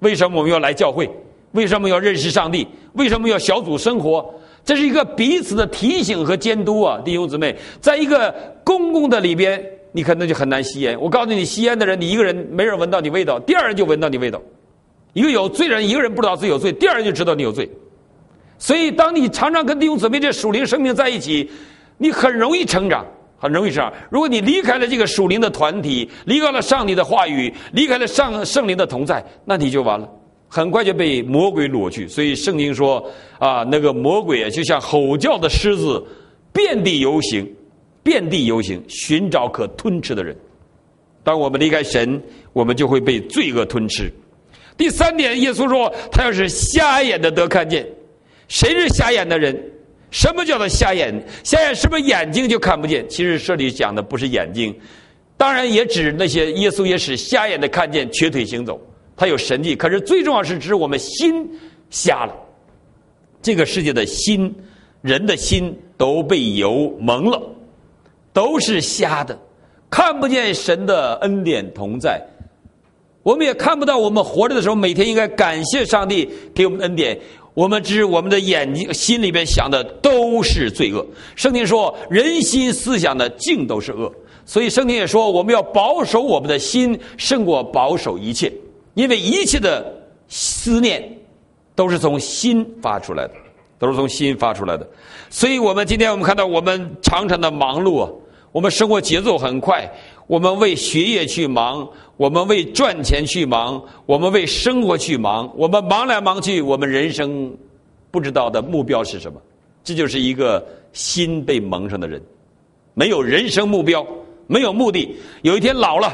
为什么我们要来教会？为什么要认识上帝？为什么要小组生活？这是一个彼此的提醒和监督啊，弟兄姊妹，在一个公共的里边，你可能就很难吸烟。我告诉你，吸烟的人，你一个人没人闻到你味道，第二人就闻到你味道。一个有罪人，一个人不知道自己有罪，第二人就知道你有罪。所以，当你常常跟弟兄姊妹这属灵生命在一起，你很容易成长。很容易这样。如果你离开了这个属灵的团体，离开了上帝的话语，离开了上圣灵的同在，那你就完了，很快就被魔鬼掳去。所以圣经说啊，那个魔鬼啊，就像吼叫的狮子，遍地游行，遍地游行，寻找可吞吃的人。当我们离开神，我们就会被罪恶吞吃。第三点，耶稣说，他要是瞎眼的得看见，谁是瞎眼的人？什么叫做瞎眼？瞎眼是不是眼睛就看不见？其实这里讲的不是眼睛，当然也指那些耶稣也使瞎眼的看见、瘸腿行走，他有神迹。可是最重要是指我们心瞎了，这个世界的心，人的心都被油蒙了，都是瞎的，看不见神的恩典同在。我们也看不到我们活着的时候，每天应该感谢上帝给我们恩典。我们知我们的眼睛心里边想的都是罪恶。圣经说，人心思想的尽都是恶。所以圣经也说，我们要保守我们的心，胜过保守一切，因为一切的思念都是从心发出来的，都是从心发出来的。所以我们今天我们看到我们常常的忙碌啊，我们生活节奏很快，我们为学业去忙，我们为赚钱去忙，我们为生活去忙，我们忙来忙去，我们人生不知道的目标是什么？这就是一个心被蒙上的人，没有人生目标，没有目的。有一天老了，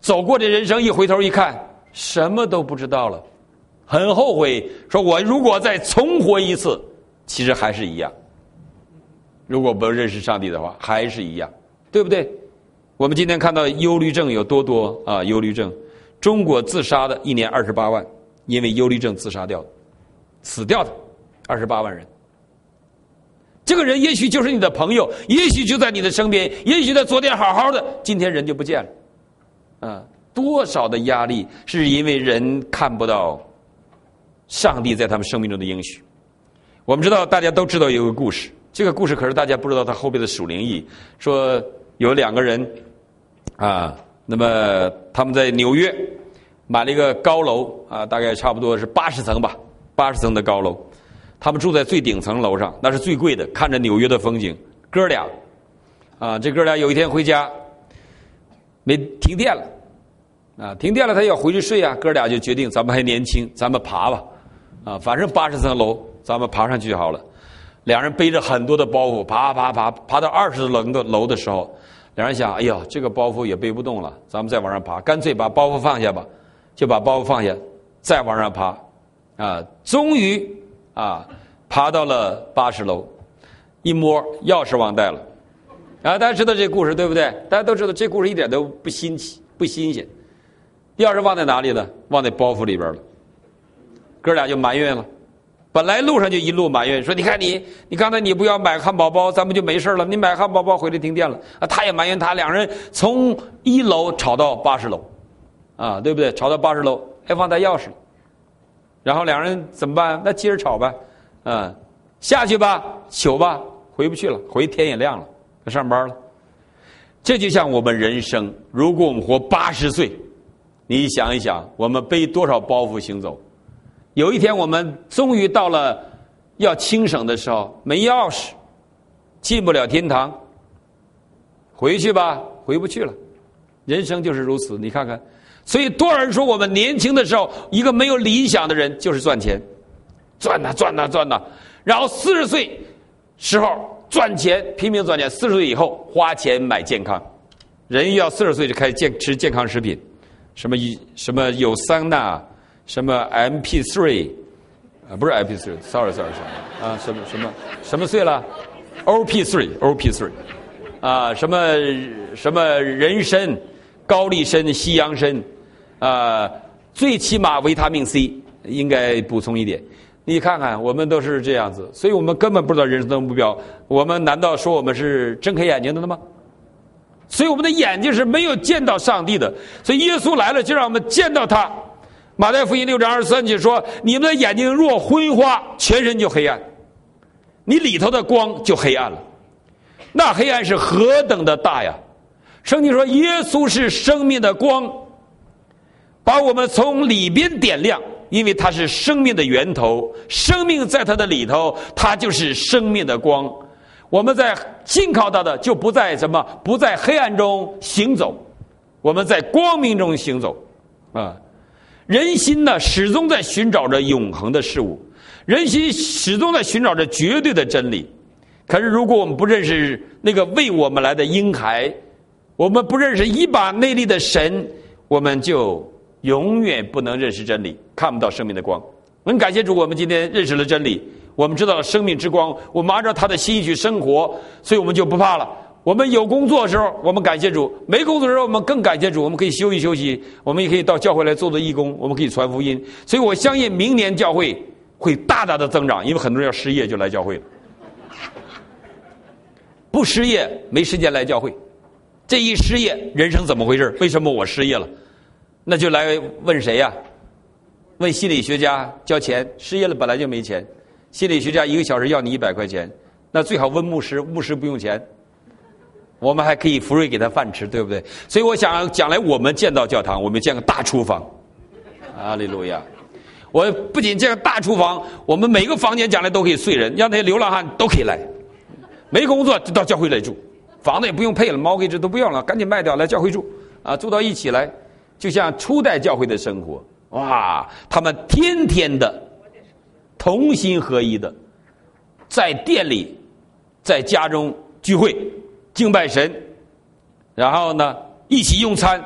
走过这人生，一回头一看，什么都不知道了，很后悔。说我如果再重活一次，其实还是一样。如果不认识上帝的话，还是一样，对不对？我们今天看到忧虑症有多多啊？忧虑症，中国自杀的一年二十八万，因为忧虑症自杀掉的，死掉的二十八万人。这个人也许就是你的朋友，也许就在你的身边，也许他昨天好好的，今天人就不见了。啊，多少的压力是因为人看不到上帝在他们生命中的应许。我们知道，大家都知道有个故事。这个故事可是大家不知道它后边的属灵意。说有两个人啊，那么他们在纽约买了一个高楼啊，大概差不多是八十层吧，八十层的高楼。他们住在最顶层楼上，那是最贵的，看着纽约的风景。哥俩啊，这哥俩有一天回家没停电了啊，停电了，他要回去睡啊。哥俩就决定，咱们还年轻，咱们爬吧啊，反正八十层楼，咱们爬上去就好了。两人背着很多的包袱，爬爬爬，爬到二十层的楼的时候，两人想：哎呀，这个包袱也背不动了，咱们再往上爬，干脆把包袱放下吧。就把包袱放下，再往上爬，啊，终于啊，爬到了八十楼，一摸钥匙忘带了，啊，大家知道这故事对不对？大家都知道这故事一点都不新奇，不新鲜。钥匙忘在哪里了？忘在包袱里边了。哥俩就埋怨了。本来路上就一路埋怨，说：“你看你，你刚才你不要买汉堡包，咱们就没事了。你买汉堡包回来停电了啊！”他也埋怨他，两人从一楼吵到八十楼，啊，对不对？吵到八十楼还忘带钥匙，然后两人怎么办？那接着吵呗，嗯，下去吧，求吧，回不去了，回天也亮了，该上班了。这就像我们人生，如果我们活八十岁，你想一想，我们背多少包袱行走？有一天，我们终于到了要清省的时候，没钥匙，进不了天堂。回去吧，回不去了。人生就是如此，你看看。所以多少人说，我们年轻的时候，一个没有理想的人就是赚钱，赚呐赚呐赚呐，然后四十岁时候赚钱，拼命赚钱；四十岁以后花钱买健康。人要四十岁就开始健吃健康食品，什么一什么有桑拿。什么 M P three 啊，不是 M P three，sorry sorry sorry 啊，什么什么什么碎了？O P three O P three 啊，什么什么人参、高丽参、西洋参啊，最起码维他命 C 应该补充一点。你看看，我们都是这样子，所以我们根本不知道人生的目标。我们难道说我们是睁开眼睛的吗？所以我们的眼睛是没有见到上帝的。所以耶稣来了，就让我们见到他。马太福音六章二十三节说：“你们的眼睛若昏花，全身就黑暗，你里头的光就黑暗了。那黑暗是何等的大呀！”圣经说：“耶稣是生命的光，把我们从里边点亮，因为他是生命的源头，生命在他的里头，他就是生命的光。我们在信靠他的，就不在什么，不在黑暗中行走，我们在光明中行走，啊。”人心呢，始终在寻找着永恒的事物，人心始终在寻找着绝对的真理。可是，如果我们不认识那个为我们来的婴孩，我们不认识一把内力的神，我们就永远不能认识真理，看不到生命的光。很感谢主，我们今天认识了真理，我们知道了生命之光，我们按照他的心意去生活，所以我们就不怕了。我们有工作的时候，我们感谢主；没工作的时候，我们更感谢主。我们可以休息休息，我们也可以到教会来做做义工，我们可以传福音。所以我相信明年教会会大大的增长，因为很多人要失业就来教会了。不失业没时间来教会，这一失业，人生怎么回事？为什么我失业了？那就来问谁呀？问心理学家交钱，失业了本来就没钱，心理学家一个小时要你一百块钱，那最好问牧师，牧师不用钱，我们还可以福瑞给他饭吃，对不对？所以我想将来我们建到教堂，我们建个大厨房，阿利路亚！我不仅建个大厨房，我们每个房间将来都可以睡人，让那些流浪汉都可以来，没工作就到教会来住，房子也不用配了，猫 a 这都不用了，赶紧卖掉来教会住，啊，住到一起来，就像初代教会的生活。哇！他们天天的同心合一的，在店里，在家中聚会敬拜神，然后呢一起用餐，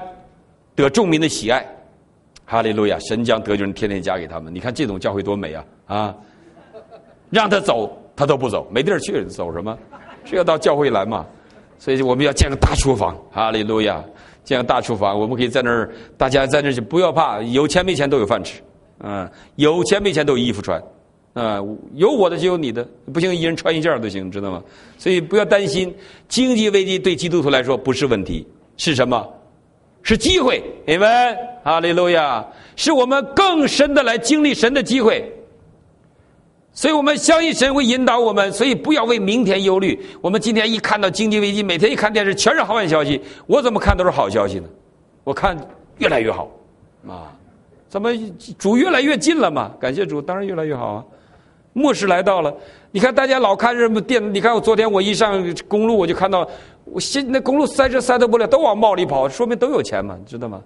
得众民的喜爱。哈利路亚！神将得救人天天加给他们。你看这种教会多美啊！啊，让他走他都不走，没地儿去，走什么？是要到教会来嘛？所以我们要建个大厨房。哈利路亚！建个大厨房，我们可以在那儿，大家在那儿就不要怕，有钱没钱都有饭吃，嗯，有钱没钱都有衣服穿，啊，有我的就有你的，不行一人穿一件都行，知道吗？所以不要担心，经济危机对基督徒来说不是问题，是什么？是机会，你们，哈利路亚，是我们更深的来经历神的机会。所以我们相信神会引导我们，所以不要为明天忧虑。我们今天一看到经济危机，每天一看电视全是好消息，我怎么看都是好消息呢？我看越来越好，啊，怎么主越来越近了嘛？感谢主，当然越来越好啊。末世来到了，你看大家老看什么电？你看我昨天我一上公路，我就看到我现那公路塞车塞得不了，都往庙里跑，说明都有钱嘛，知道吗？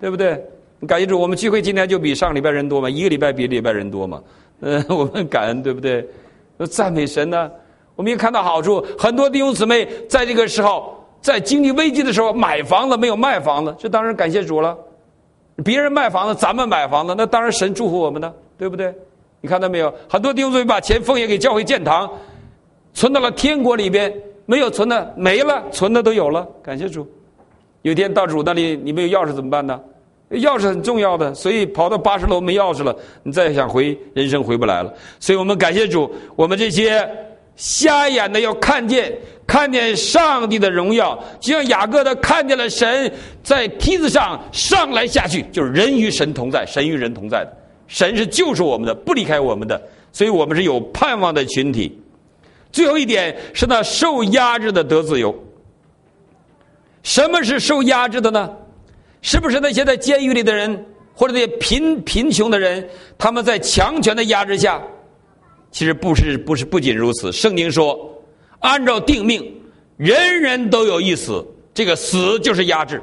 对不对？感谢主，我们聚会今天就比上礼拜人多嘛，一个礼拜比礼拜人多嘛。嗯，我们感恩，对不对？赞美神呢。我们也看到好处，很多弟兄姊妹在这个时候，在经济危机的时候买房子，没有卖房子，这当然感谢主了。别人卖房子，咱们买房子，那当然神祝福我们呢，对不对？你看到没有？很多弟兄姊妹把钱奉献给教会建堂，存到了天国里边，没有存的没了，存的都有了，感谢主。有天到主那里，你没有钥匙怎么办呢？钥匙很重要的，所以跑到八十楼没钥匙了，你再想回人生回不来了。所以我们感谢主，我们这些瞎眼的要看见，看见上帝的荣耀，就像雅各的看见了神在梯子上上来下去，就是人与神同在，神与人同在的，神是救赎我们的，不离开我们的，所以我们是有盼望的群体。最后一点是那受压制的得自由。什么是受压制的呢？是不是那些在监狱里的人，或者那些贫贫穷的人，他们在强权的压制下？其实不是，不是，不仅如此。圣经说，按照定命，人人都有一死，这个死就是压制，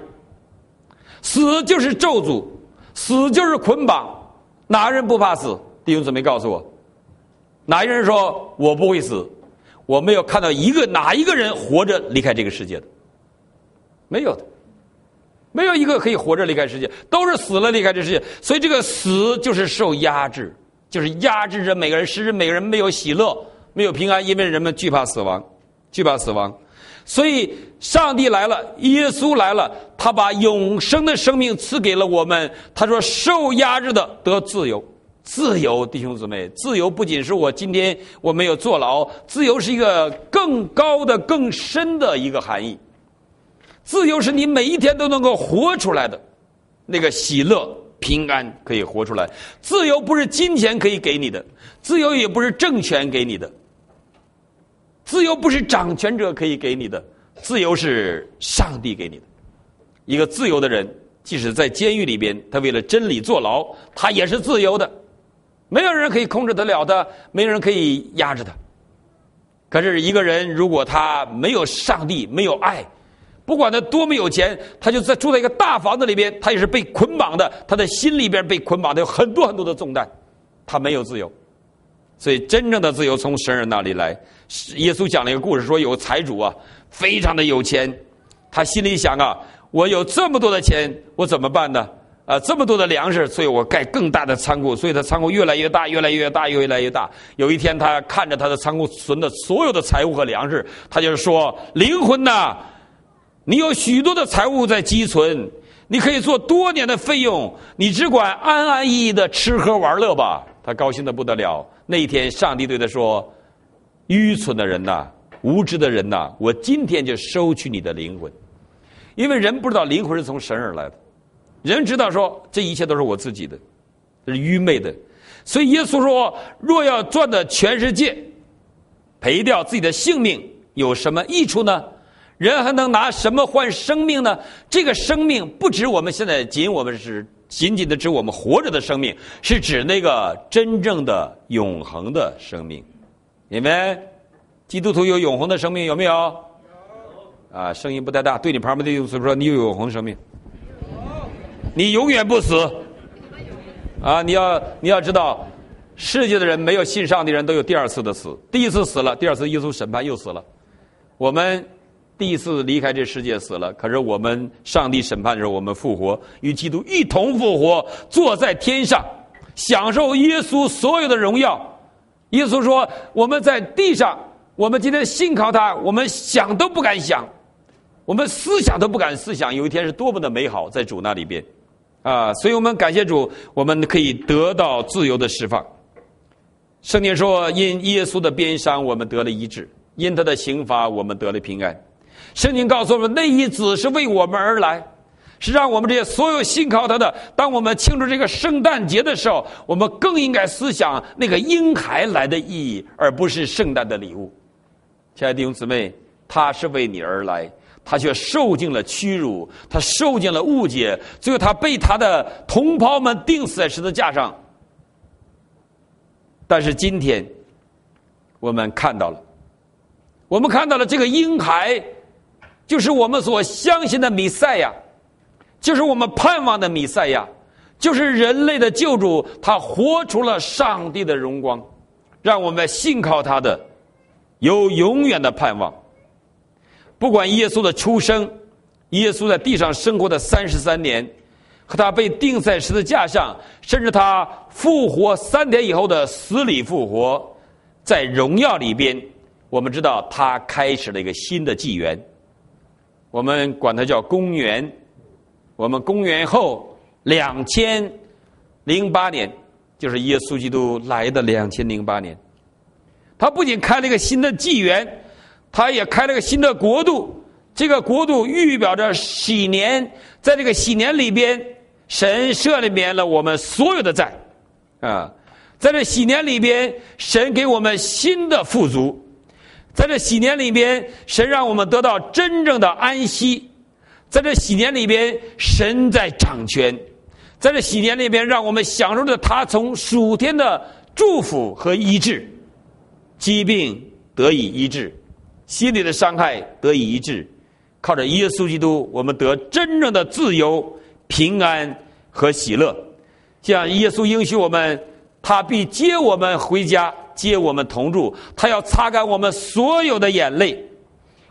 死就是咒诅，死就是捆绑。哪人不怕死？弟兄姊妹告诉我，哪一个人说我不会死？我没有看到一个哪一个人活着离开这个世界的，没有的。没有一个可以活着离开世界，都是死了离开这世界。所以这个死就是受压制，就是压制着每个人，使人每个人没有喜乐，没有平安，因为人们惧怕死亡，惧怕死亡。所以上帝来了，耶稣来了，他把永生的生命赐给了我们。他说：“受压制的得自由，自由，弟兄姊妹，自由不仅是我今天我没有坐牢，自由是一个更高的、更深的一个含义。”自由是你每一天都能够活出来的，那个喜乐、平安可以活出来。自由不是金钱可以给你的，自由也不是政权给你的，自由不是掌权者可以给你的，自由是上帝给你的。一个自由的人，即使在监狱里边，他为了真理坐牢，他也是自由的。没有人可以控制得了他，没有人可以压制他。可是一个人，如果他没有上帝，没有爱。不管他多么有钱，他就在住在一个大房子里边，他也是被捆绑的。他的心里边被捆绑的有很多很多的重担，他没有自由。所以真正的自由从神人那里来。耶稣讲了一个故事，说有财主啊，非常的有钱，他心里想啊，我有这么多的钱，我怎么办呢？啊，这么多的粮食，所以我盖更大的仓库。所以他仓库越来越大，越来越大，越来越大。有一天，他看着他的仓库存的所有的财物和粮食，他就是说：“灵魂呐！”你有许多的财物在积存，你可以做多年的费用，你只管安安逸逸的吃喝玩乐吧。他高兴的不得了。那一天，上帝对他说：“愚蠢的人呐，无知的人呐，我今天就收取你的灵魂，因为人不知道灵魂是从神而来的。人知道说这一切都是我自己的，这是愚昧的。所以耶稣说：“若要赚的全世界，赔掉自己的性命，有什么益处呢？人还能拿什么换生命呢？这个生命不止我们现在仅我们是仅仅的指我们活着的生命，是指那个真正的永恒的生命。你们基督徒有永恒的生命有没有？有。啊，声音不太大，对你旁边的弟兄说：你有永恒生命，你永远不死。”啊，你要你要知道，世界的人没有信上帝人都有第二次的死，第一次死了，第二次耶稣审判又死了。我们第一次离开这世界死了，可是我们上帝审判的时候，我们复活，与基督一同复活，坐在天上，享受耶稣所有的荣耀。耶稣说：“我们在地上，我们今天信靠他，我们想都不敢想，我们思想都不敢思想，有一天是多么的美好，在主那里边。”啊，所以我们感谢主，我们可以得到自由的释放。圣经说：“因耶稣的鞭伤，我们得了医治；因他的刑罚，我们得了平安。”圣经告诉我们，那一子是为我们而来，是让我们这些所有信靠他的。当我们庆祝这个圣诞节的时候，我们更应该思想那个婴孩来的意义，而不是圣诞的礼物。亲爱的弟兄姊妹，他是为你而来。他却受尽了屈辱，他受尽了误解，最后他被他的同胞们钉死在十字架上。但是今天，我们看到了，我们看到了这个婴孩，就是我们所相信的弥赛亚，就是我们盼望的弥赛亚，就是人类的救主。他活出了上帝的荣光，让我们信靠他的，有永远的盼望。不管耶稣的出生，耶稣在地上生活的三十三年，和他被钉在十字架上，甚至他复活三天以后的死里复活，在荣耀里边，我们知道他开始了一个新的纪元，我们管它叫公元。我们公元后两千零八年，就是耶稣基督来的两千零八年，他不仅开了一个新的纪元。他也开了个新的国度，这个国度预表着喜年，在这个喜年里边，神赦免了我们所有的债，啊，在这喜年里边，神给我们新的富足，在这喜年里边，神让我们得到真正的安息，在这喜年里边，神在掌权，在这喜年里边，让我们享受着他从属天的祝福和医治，疾病得以医治。心里的伤害得以医治，靠着耶稣基督，我们得真正的自由、平安和喜乐。像耶稣应许我们，他必接我们回家，接我们同住，他要擦干我们所有的眼泪，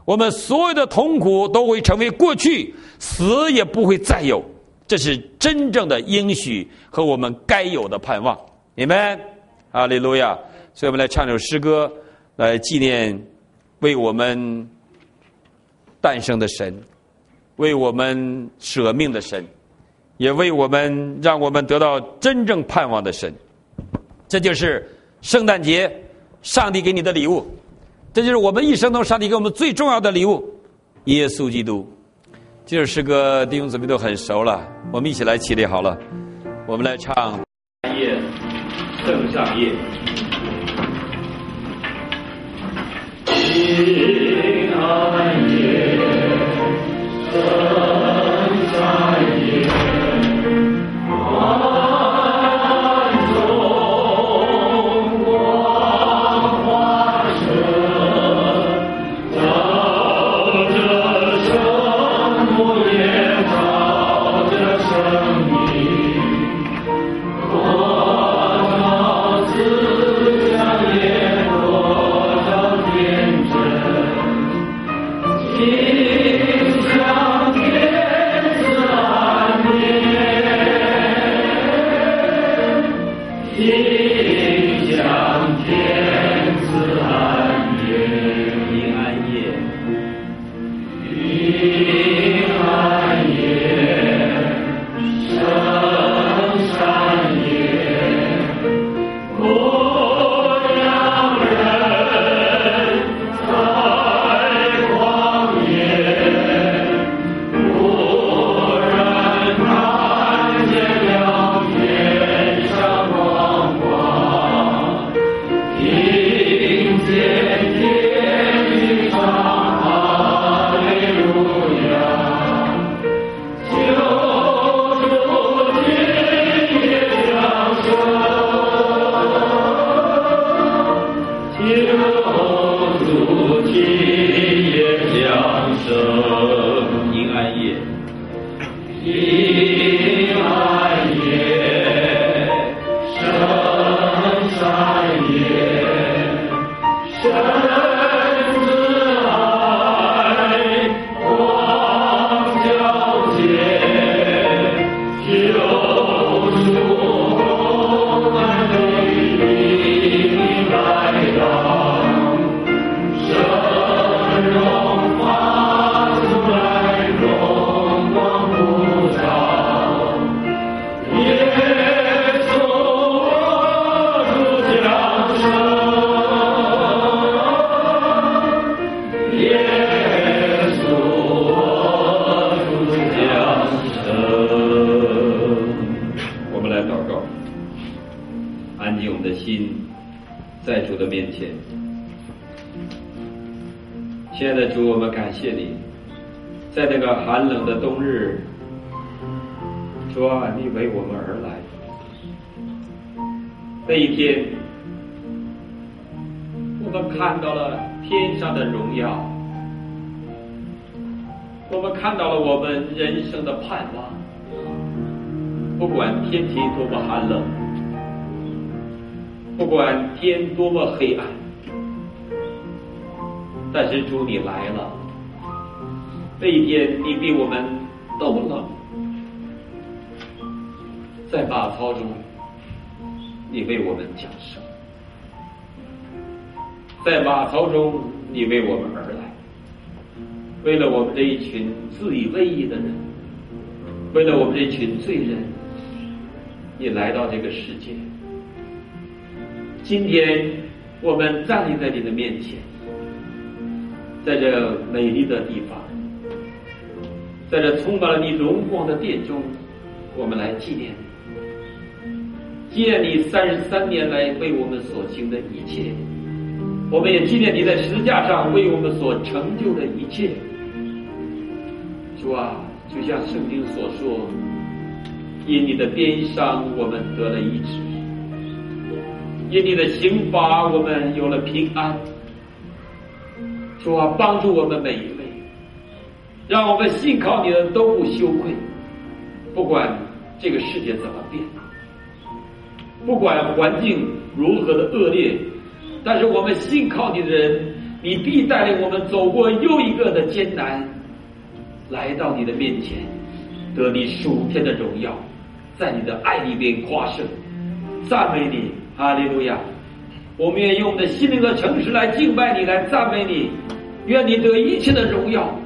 我们所有的痛苦都会成为过去，死也不会再有。这是真正的应许和我们该有的盼望。你们，阿利路亚！所以我们来唱首诗歌，来纪念。为我们诞生的神，为我们舍命的神，也为我们让我们得到真正盼望的神，这就是圣诞节上帝给你的礼物，这就是我们一生中上帝给我们最重要的礼物——耶稣基督。这首诗歌弟兄姊妹都很熟了，我们一起来起立好了，我们来唱《夜圣上夜》。平安夜，yeah. 在主的面前。亲爱的主，我们感谢你，在那个寒冷的冬日，主啊，你为我们而来。那一天，我们看到了天上的荣耀，我们看到了我们人生的盼望。不管天气多么寒冷，不管天多么黑暗，但是主你来了，那一天你比我们都冷，在马槽中，你为我们降生，在马槽中你为我们而来，为了我们这一群自以为意的人，为了我们这群罪人。你来到这个世界，今天我们站立在你的面前，在这美丽的地方，在这充满了你荣光的殿中，我们来纪念你，纪念你三十三年来为我们所行的一切，我们也纪念你在十字架上为我们所成就的一切。主啊，就像圣经所说。因你的鞭伤，我们得了医治；因你的刑罚，我们有了平安。主啊，帮助我们每一位，让我们信靠你的都不羞愧。不管这个世界怎么变，不管环境如何的恶劣，但是我们信靠你的人，你必带领我们走过又一个的艰难，来到你的面前，得你属天的荣耀。在你的爱里边夸胜，赞美你，哈利路亚！我们愿用我们的心灵和诚实来敬拜你，来赞美你。愿你得一切的荣耀，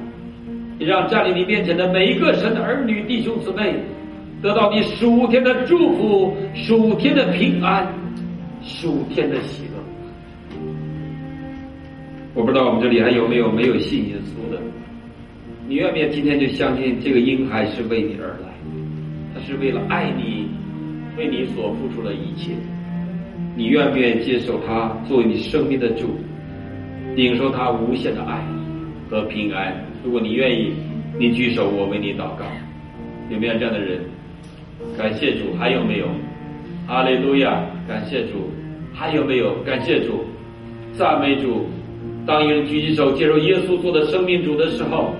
也让站立你面前的每一个神的儿女、弟兄姊妹，得到你属天的祝福、属天的平安、属天的喜乐。我不知道我们这里还有没有没有信耶稣的？你愿不愿意今天就相信这个婴孩是为你而来？他是为了爱你，为你所付出的一切，你愿不愿意接受他作为你生命的主，领受他无限的爱和平安？如果你愿意，你举手，我为你祷告。有没有这样的人？感谢主，还有没有？阿利路亚！感谢主，还有没有？感谢主，赞美主。当一个人举起手接受耶稣做的生命主的时候，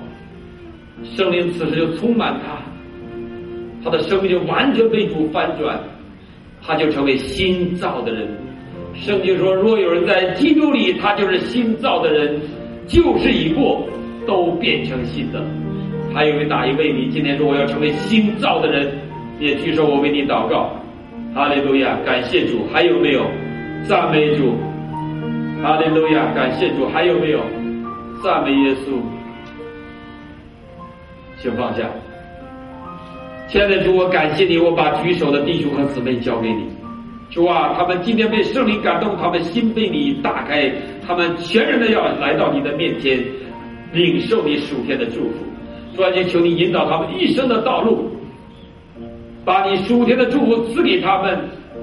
圣灵此时就充满他。他的生命就完全被主翻转，他就成为新造的人。圣经说：“若有人在基督里，他就是新造的人，旧事已过，都变成新的。”还有没哪一位你今天说我要成为新造的人？也举手，我为你祷告。哈利路亚，感谢主。还有没有？赞美主。哈利路亚，感谢主。还有没有？赞美耶稣。请放下。亲爱的主，我感谢你，我把举手的弟兄和姊妹交给你。主啊，他们今天被圣灵感动，他们心被你打开，他们全然的要来到你的面前，领受你属天的祝福。主啊，就求你引导他们一生的道路，把你属天的祝福赐给他们，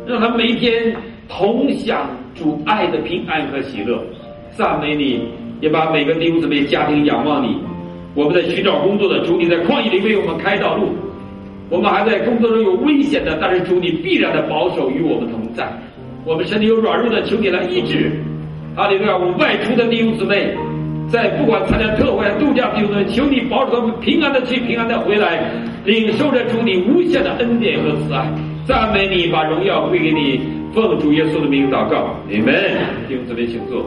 让他们每天同享主爱的平安和喜乐。赞美你，也把每个弟兄姊妹家庭仰望你。我们在寻找工作的主，你在旷野里为我们开道路。我们还在工作中有危险的，但是主你必然的保守与我们同在。我们身体有软弱的，求你来医治。阿里路亚！我们外出的弟兄姊妹，在不管参加特会、度假弟兄姊妹，求你保守他们平安的去，平安的回来，领受着主你无限的恩典和慈爱。赞美你，把荣耀归给你，奉主耶稣的名祷告，你们弟兄姊妹请坐。